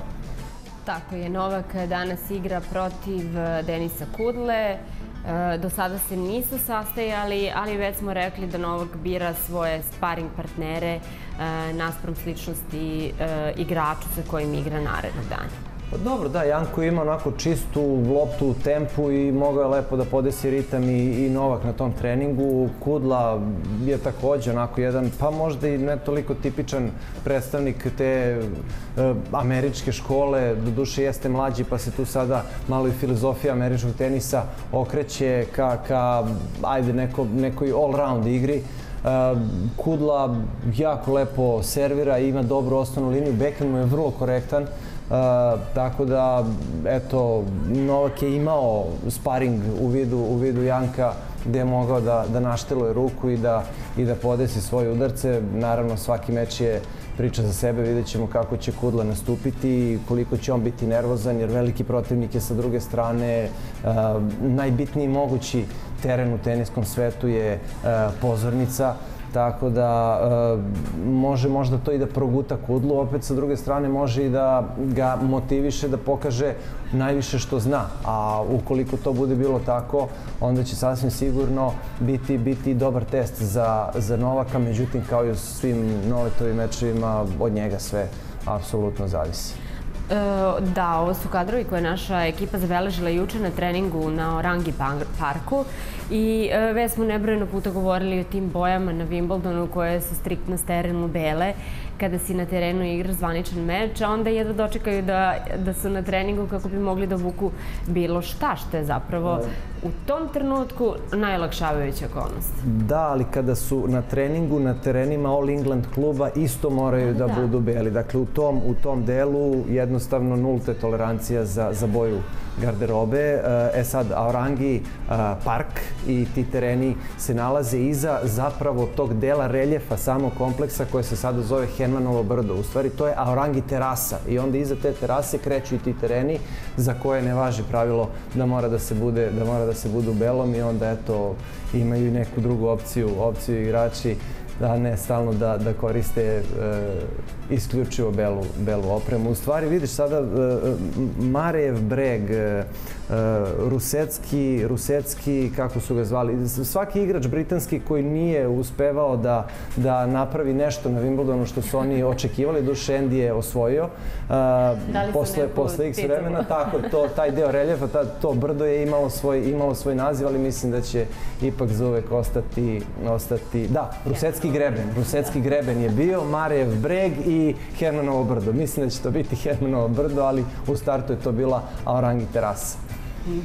S1: Tako je, Novak danas igra protiv eh, Denisa Kudle. Eh, do sada se nisu sastajali, ali već smo rekli da Novak bira svoje sparing partnere eh, nasprom sličnosti igraču sa kojim igra narednog dana.
S2: Pa dobro, da, Janko ima onako čistu loptu u tempu i mogao je lepo da podesi ritam i, i Novak na tom treningu. Kudla je takođe onako jedan, pa možda i ne toliko tipičan predstavnik te e, američke škole, do duše jeste mlađi pa se tu sada malo i filozofija američkog tenisa okreće ka, ka ajde, neko, nekoj all-round igri. Uh, Kudla jako lepo servira, ima dobru osnovnu liniju, backhand mu je vrlo korektan. Tako da, eto, Novak je imao sparing u vidu, u vidu Janka gde je mogao da, da našteluje ruku i da, i da podesi svoje udarce. Naravno, svaki meč je priča za sebe, vidjet ćemo kako će Kudla nastupiti i koliko će on biti nervozan, jer veliki protivnik je sa druge strane. Najbitniji mogući teren u teniskom svetu je pozornica. Tako da e, može možda to i da proguta kudlu, opet sa druge strane može i da ga motiviše da pokaže najviše što zna. A ukoliko to bude bilo tako, onda će sasvim sigurno biti, biti dobar test za, za Novaka. Međutim, kao i u svim Novetovim mečevima, od njega sve apsolutno zavisi.
S1: E, da, ovo su kadrovi koje naša ekipa zabeležila juče na treningu na Orangi parku. I e, već smo nebrojeno puta govorili o tim bojama na Wimbledonu koje su striktno sterenu bele kada si na terenu i igraš zvaničan meč, a onda jedva dočekaju da, da su na treningu kako bi mogli da vuku bilo šta, što je zapravo u tom trenutku najlakšavajuća okolnost.
S2: Da, ali kada su na treningu na terenima All England kluba isto moraju da, da budu beli. Dakle, u tom, u tom delu jednostavno nulte tolerancija za, za boju garderobe. E sad, Aorangi park i ti tereni se nalaze iza zapravo tog dela reljefa samog kompleksa koje se sada zove Henmanovo brdo. U stvari, to je Aorangi terasa i onda iza te terase kreću i ti tereni za koje ne važi pravilo da mora da se bude, da mora da da se budu belom i onda eto imaju neku drugu opciju, opciju igrači da ne stalno da, da koriste e, isključivo belu, belu opremu. U stvari, vidiš sada e, Marejev breg, e, Rusecki, Rusecki, kako su ga zvali, svaki igrač britanski koji nije uspevao da, da napravi nešto na Wimbledonu što su oni očekivali, duše Andy je osvojio.
S1: Da
S2: posle, posle x vremena, tako to, taj deo reljefa, ta, to brdo je imalo svoj, imalo svoj naziv, ali mislim da će ipak za uvek ostati, ostati da, Rusecki greben. Rusecki greben je bio, Marejev breg i Hermanovo brdo. Mislim da će to biti Hermanovo brdo, ali u startu je to bila Aorangi terasa.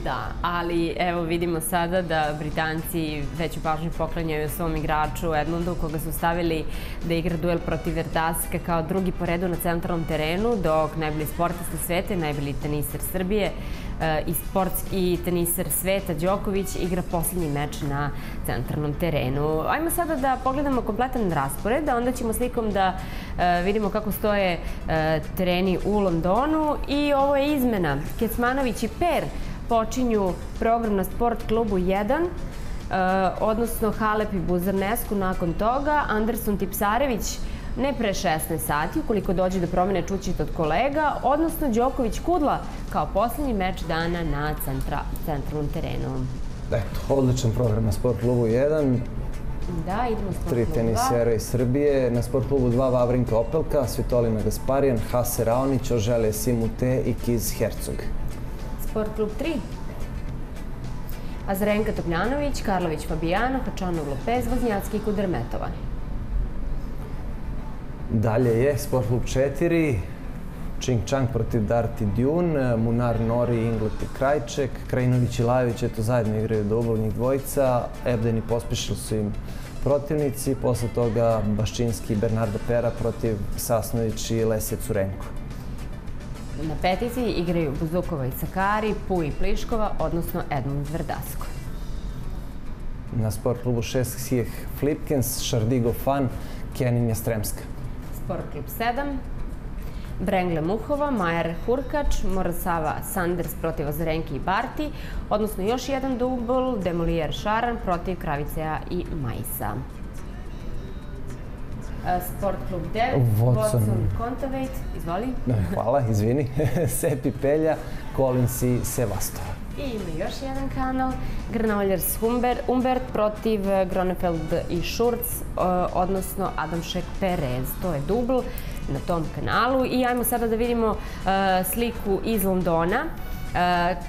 S1: Da, ali evo vidimo sada da Britanci veću pažnju poklanjaju svom igraču Edmundu, koga su stavili da igra duel protiv Verdaska kao drugi po redu na centralnom terenu, dok najbolji sportista sveta, najbolji teniser Srbije i sportski teniser sveta Đoković igra poslednji meč na centralnom terenu. Ajmo sada da pogledamo kompletan raspored, a onda ćemo slikom da e, vidimo kako stoje e, tereni u Londonu i ovo je izmena. Kecmanović i Per počinju program na sport klubu 1, e, odnosno Halep i Buzarnesku nakon toga. Anderson Tipsarević ne pre 16 sati, ukoliko dođe do promene čućite od kolega, odnosno Đoković Kudla kao poslednji meč dana na centra, centralnom terenu.
S2: Eto, odličan program na sport klubu 1.
S1: Da, idemo sport
S2: Tri tenisera iz Srbije. Na sport klubu 2 Vavrinka Opelka, Svitolina Gasparijan, Hase Raonić, Oželje Simute i Kiz Hercog.
S1: Sport klub 3. Azrenka Topljanović, Karlović Fabijano, Hačanov Lopez, Voznjacki i Kudermetova.
S2: Dalje je Sport klub 4, Ching Chang protiv Darti Djun, Munar Nori, Inglet i Krajček, Krajinović i Lajović, eto zajedno igraju dubol njih dvojica, Ebden i Pospišil su im protivnici, posle toga Baščinski i Bernardo Pera protiv Sasnović i Lesje Curenko.
S1: Na petici igraju Buzukova i Sakari, Pu i Pliškova, odnosno Edmund Verdasko.
S2: Na sport klubu 6 Sijeh Flipkens, Šardigo Fan, Kenin Jastremska.
S1: Klub 7, Brengle Muhova, Majer Hurkač, Morasava Sanders protiv Ozarenki i Barti, odnosno još jedan dubl, Demolijer Šaran protiv Kraviceja i Majsa. Sport klub 9, Watson, Kontaveit, izvoli.
S2: Hvala, izvini. Sepi Pelja, Collins i Sevastova.
S1: I ima još jedan kanal, Granoljers Umbert protiv Gronefeld i Šurc, odnosno Adamšek Perez. To je dubl na tom kanalu. I ajmo sada da vidimo sliku iz Londona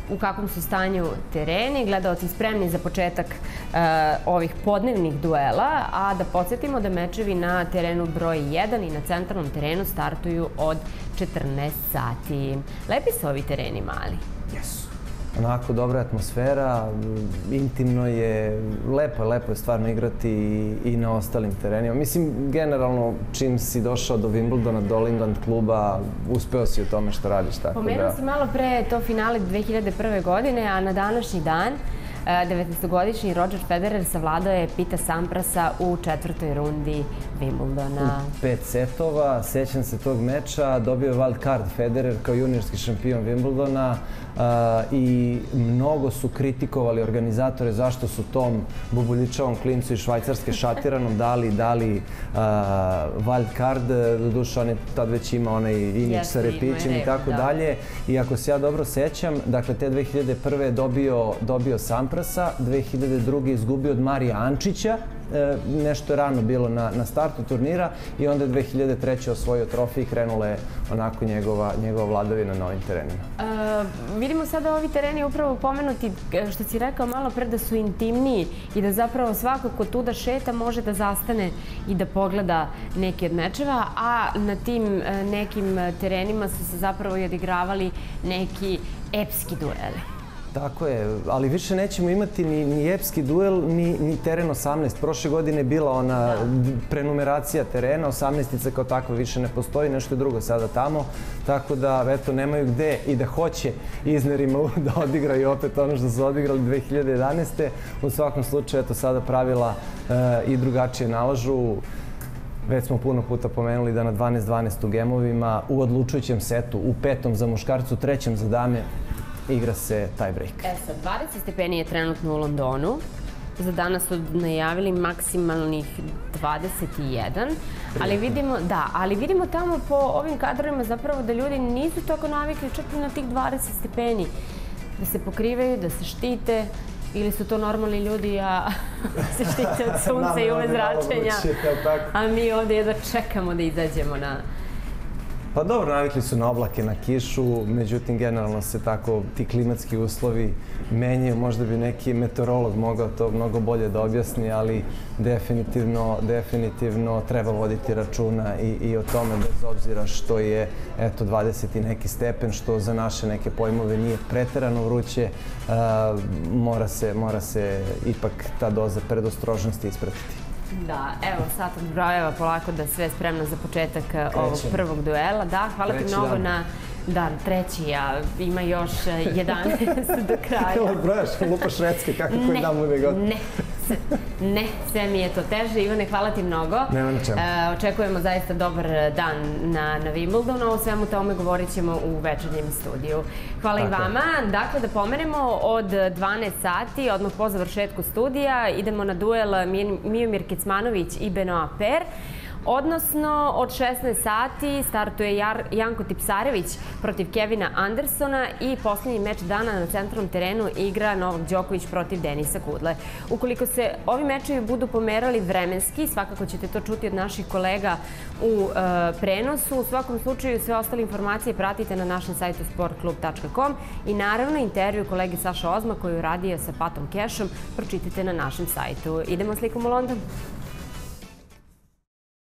S1: u kakvom su stanju tereni, gledalci spremni za početak ovih podnevnih duela, a da podsjetimo da mečevi na terenu broj 1 i na centralnom terenu startuju od 14 sati. Lepi su ovi tereni mali.
S2: Jesu onako dobra atmosfera, intimno je, lepo je, lepo je stvarno igrati i, i na ostalim terenima. Mislim, generalno, čim si došao do Wimbledona, do England kluba, uspeo si u tome što radiš. Tako
S1: Pomenuo
S2: da...
S1: si malo pre to finale 2001. godine, a na današnji dan 19-godišnji Roger Federer savladao je Pita Samprasa u četvrtoj rundi Wimbledona.
S2: U pet setova, sećam se tog meča, dobio je wild card Federer kao juniorski šampion Wimbledona i mnogo su kritikovali organizatore zašto su tom bubuljičavom klincu iz Švajcarske šatiranom dali, dali wild card, doduše on je tad već ima onaj inić sa repićem i tako da. dalje. I ako se ja dobro sećam, dakle te 2001. je dobio, dobio Samprasa, 2002. izgubio od Marija Ančića, e, nešto je rano bilo na, na startu turnira i onda je 2003. osvojio trofej i krenula je onako njegova, njegova vladavina na ovim terenima.
S1: Uh, vidimo sada ovi tereni upravo pomenuti, što si rekao malo pre, da su intimniji i da zapravo svako ko tu da šeta može da zastane i da pogleda neki od mečeva, a na tim nekim terenima su se zapravo i odigravali neki epski dueli.
S2: Tako je, ali više nećemo imati ni, ni epski duel, ni, ni teren 18. Prošle godine je bila ona da. prenumeracija terena, 18 kao takva više ne postoji, nešto je drugo sada tamo, tako da, eto, nemaju gde i da hoće izmerima da odigraju opet ono što su odigrali 2011. U svakom slučaju, eto, sada pravila e, i drugačije nalažu. Već smo puno puta pomenuli da na 12-12 u gemovima u odlučujućem setu, u petom za muškarcu, trećem za dame, igra se tie break.
S1: E sad, 20 stepeni je trenutno u Londonu. Za danas su najavili maksimalnih 21, ali vidimo, da, ali vidimo tamo po ovim kadrovima zapravo da ljudi nisu toliko navikli čak i na tih 20 stepeni. Da se pokrivaju, da se štite, ili su to normalni ljudi, a se štite od sunca i uve zračenja. A mi ovde jedva čekamo da izađemo na,
S2: Pa dobro, navikli su na oblake, na kišu, međutim, generalno se tako ti klimatski uslovi menjaju. Možda bi neki meteorolog mogao to mnogo bolje da objasni, ali definitivno, definitivno treba voditi računa i, i o tome, bez obzira što je eto, 20 i neki stepen, što za naše neke pojmove nije preterano vruće, uh, mora, se, mora se ipak ta doza predostrožnosti ispratiti.
S1: Da, evo sad odbrojava polako da sve spremno za početak Krećemo. ovog prvog duela. Da, hvala ti mnogo
S2: dan.
S1: na Dan, treći, a ima još 11 do kraja.
S2: Evo, brojaš, lupaš švedske, kako koji dan bude god.
S1: Ne, sve, ne, sve mi je to teže. Ivane, hvala ti mnogo.
S2: Nema na čemu.
S1: E, očekujemo zaista dobar dan na, na Wimbledonu. O svemu tome govorit ćemo u večernjem studiju. Hvala
S2: Tako
S1: i vama. Dakle, da pomenemo, od 12 sati, odmah po završetku studija, idemo na duel Mijomir Kecmanović i Benoa Per. Odnosno, od 16 sati startuje Jar, Janko Tipsarević protiv Kevina Andersona i poslednji meč dana na centralnom terenu igra Novak Đoković protiv Denisa Kudle. Ukoliko se ovi mečevi budu pomerali vremenski, svakako ćete to čuti od naših kolega u e, prenosu. U svakom slučaju sve ostale informacije pratite na našem sajtu sportklub.com i naravno intervju kolege Saša Ozma koju radio sa Patom Kešom pročitajte na našem sajtu. Idemo slikom u London.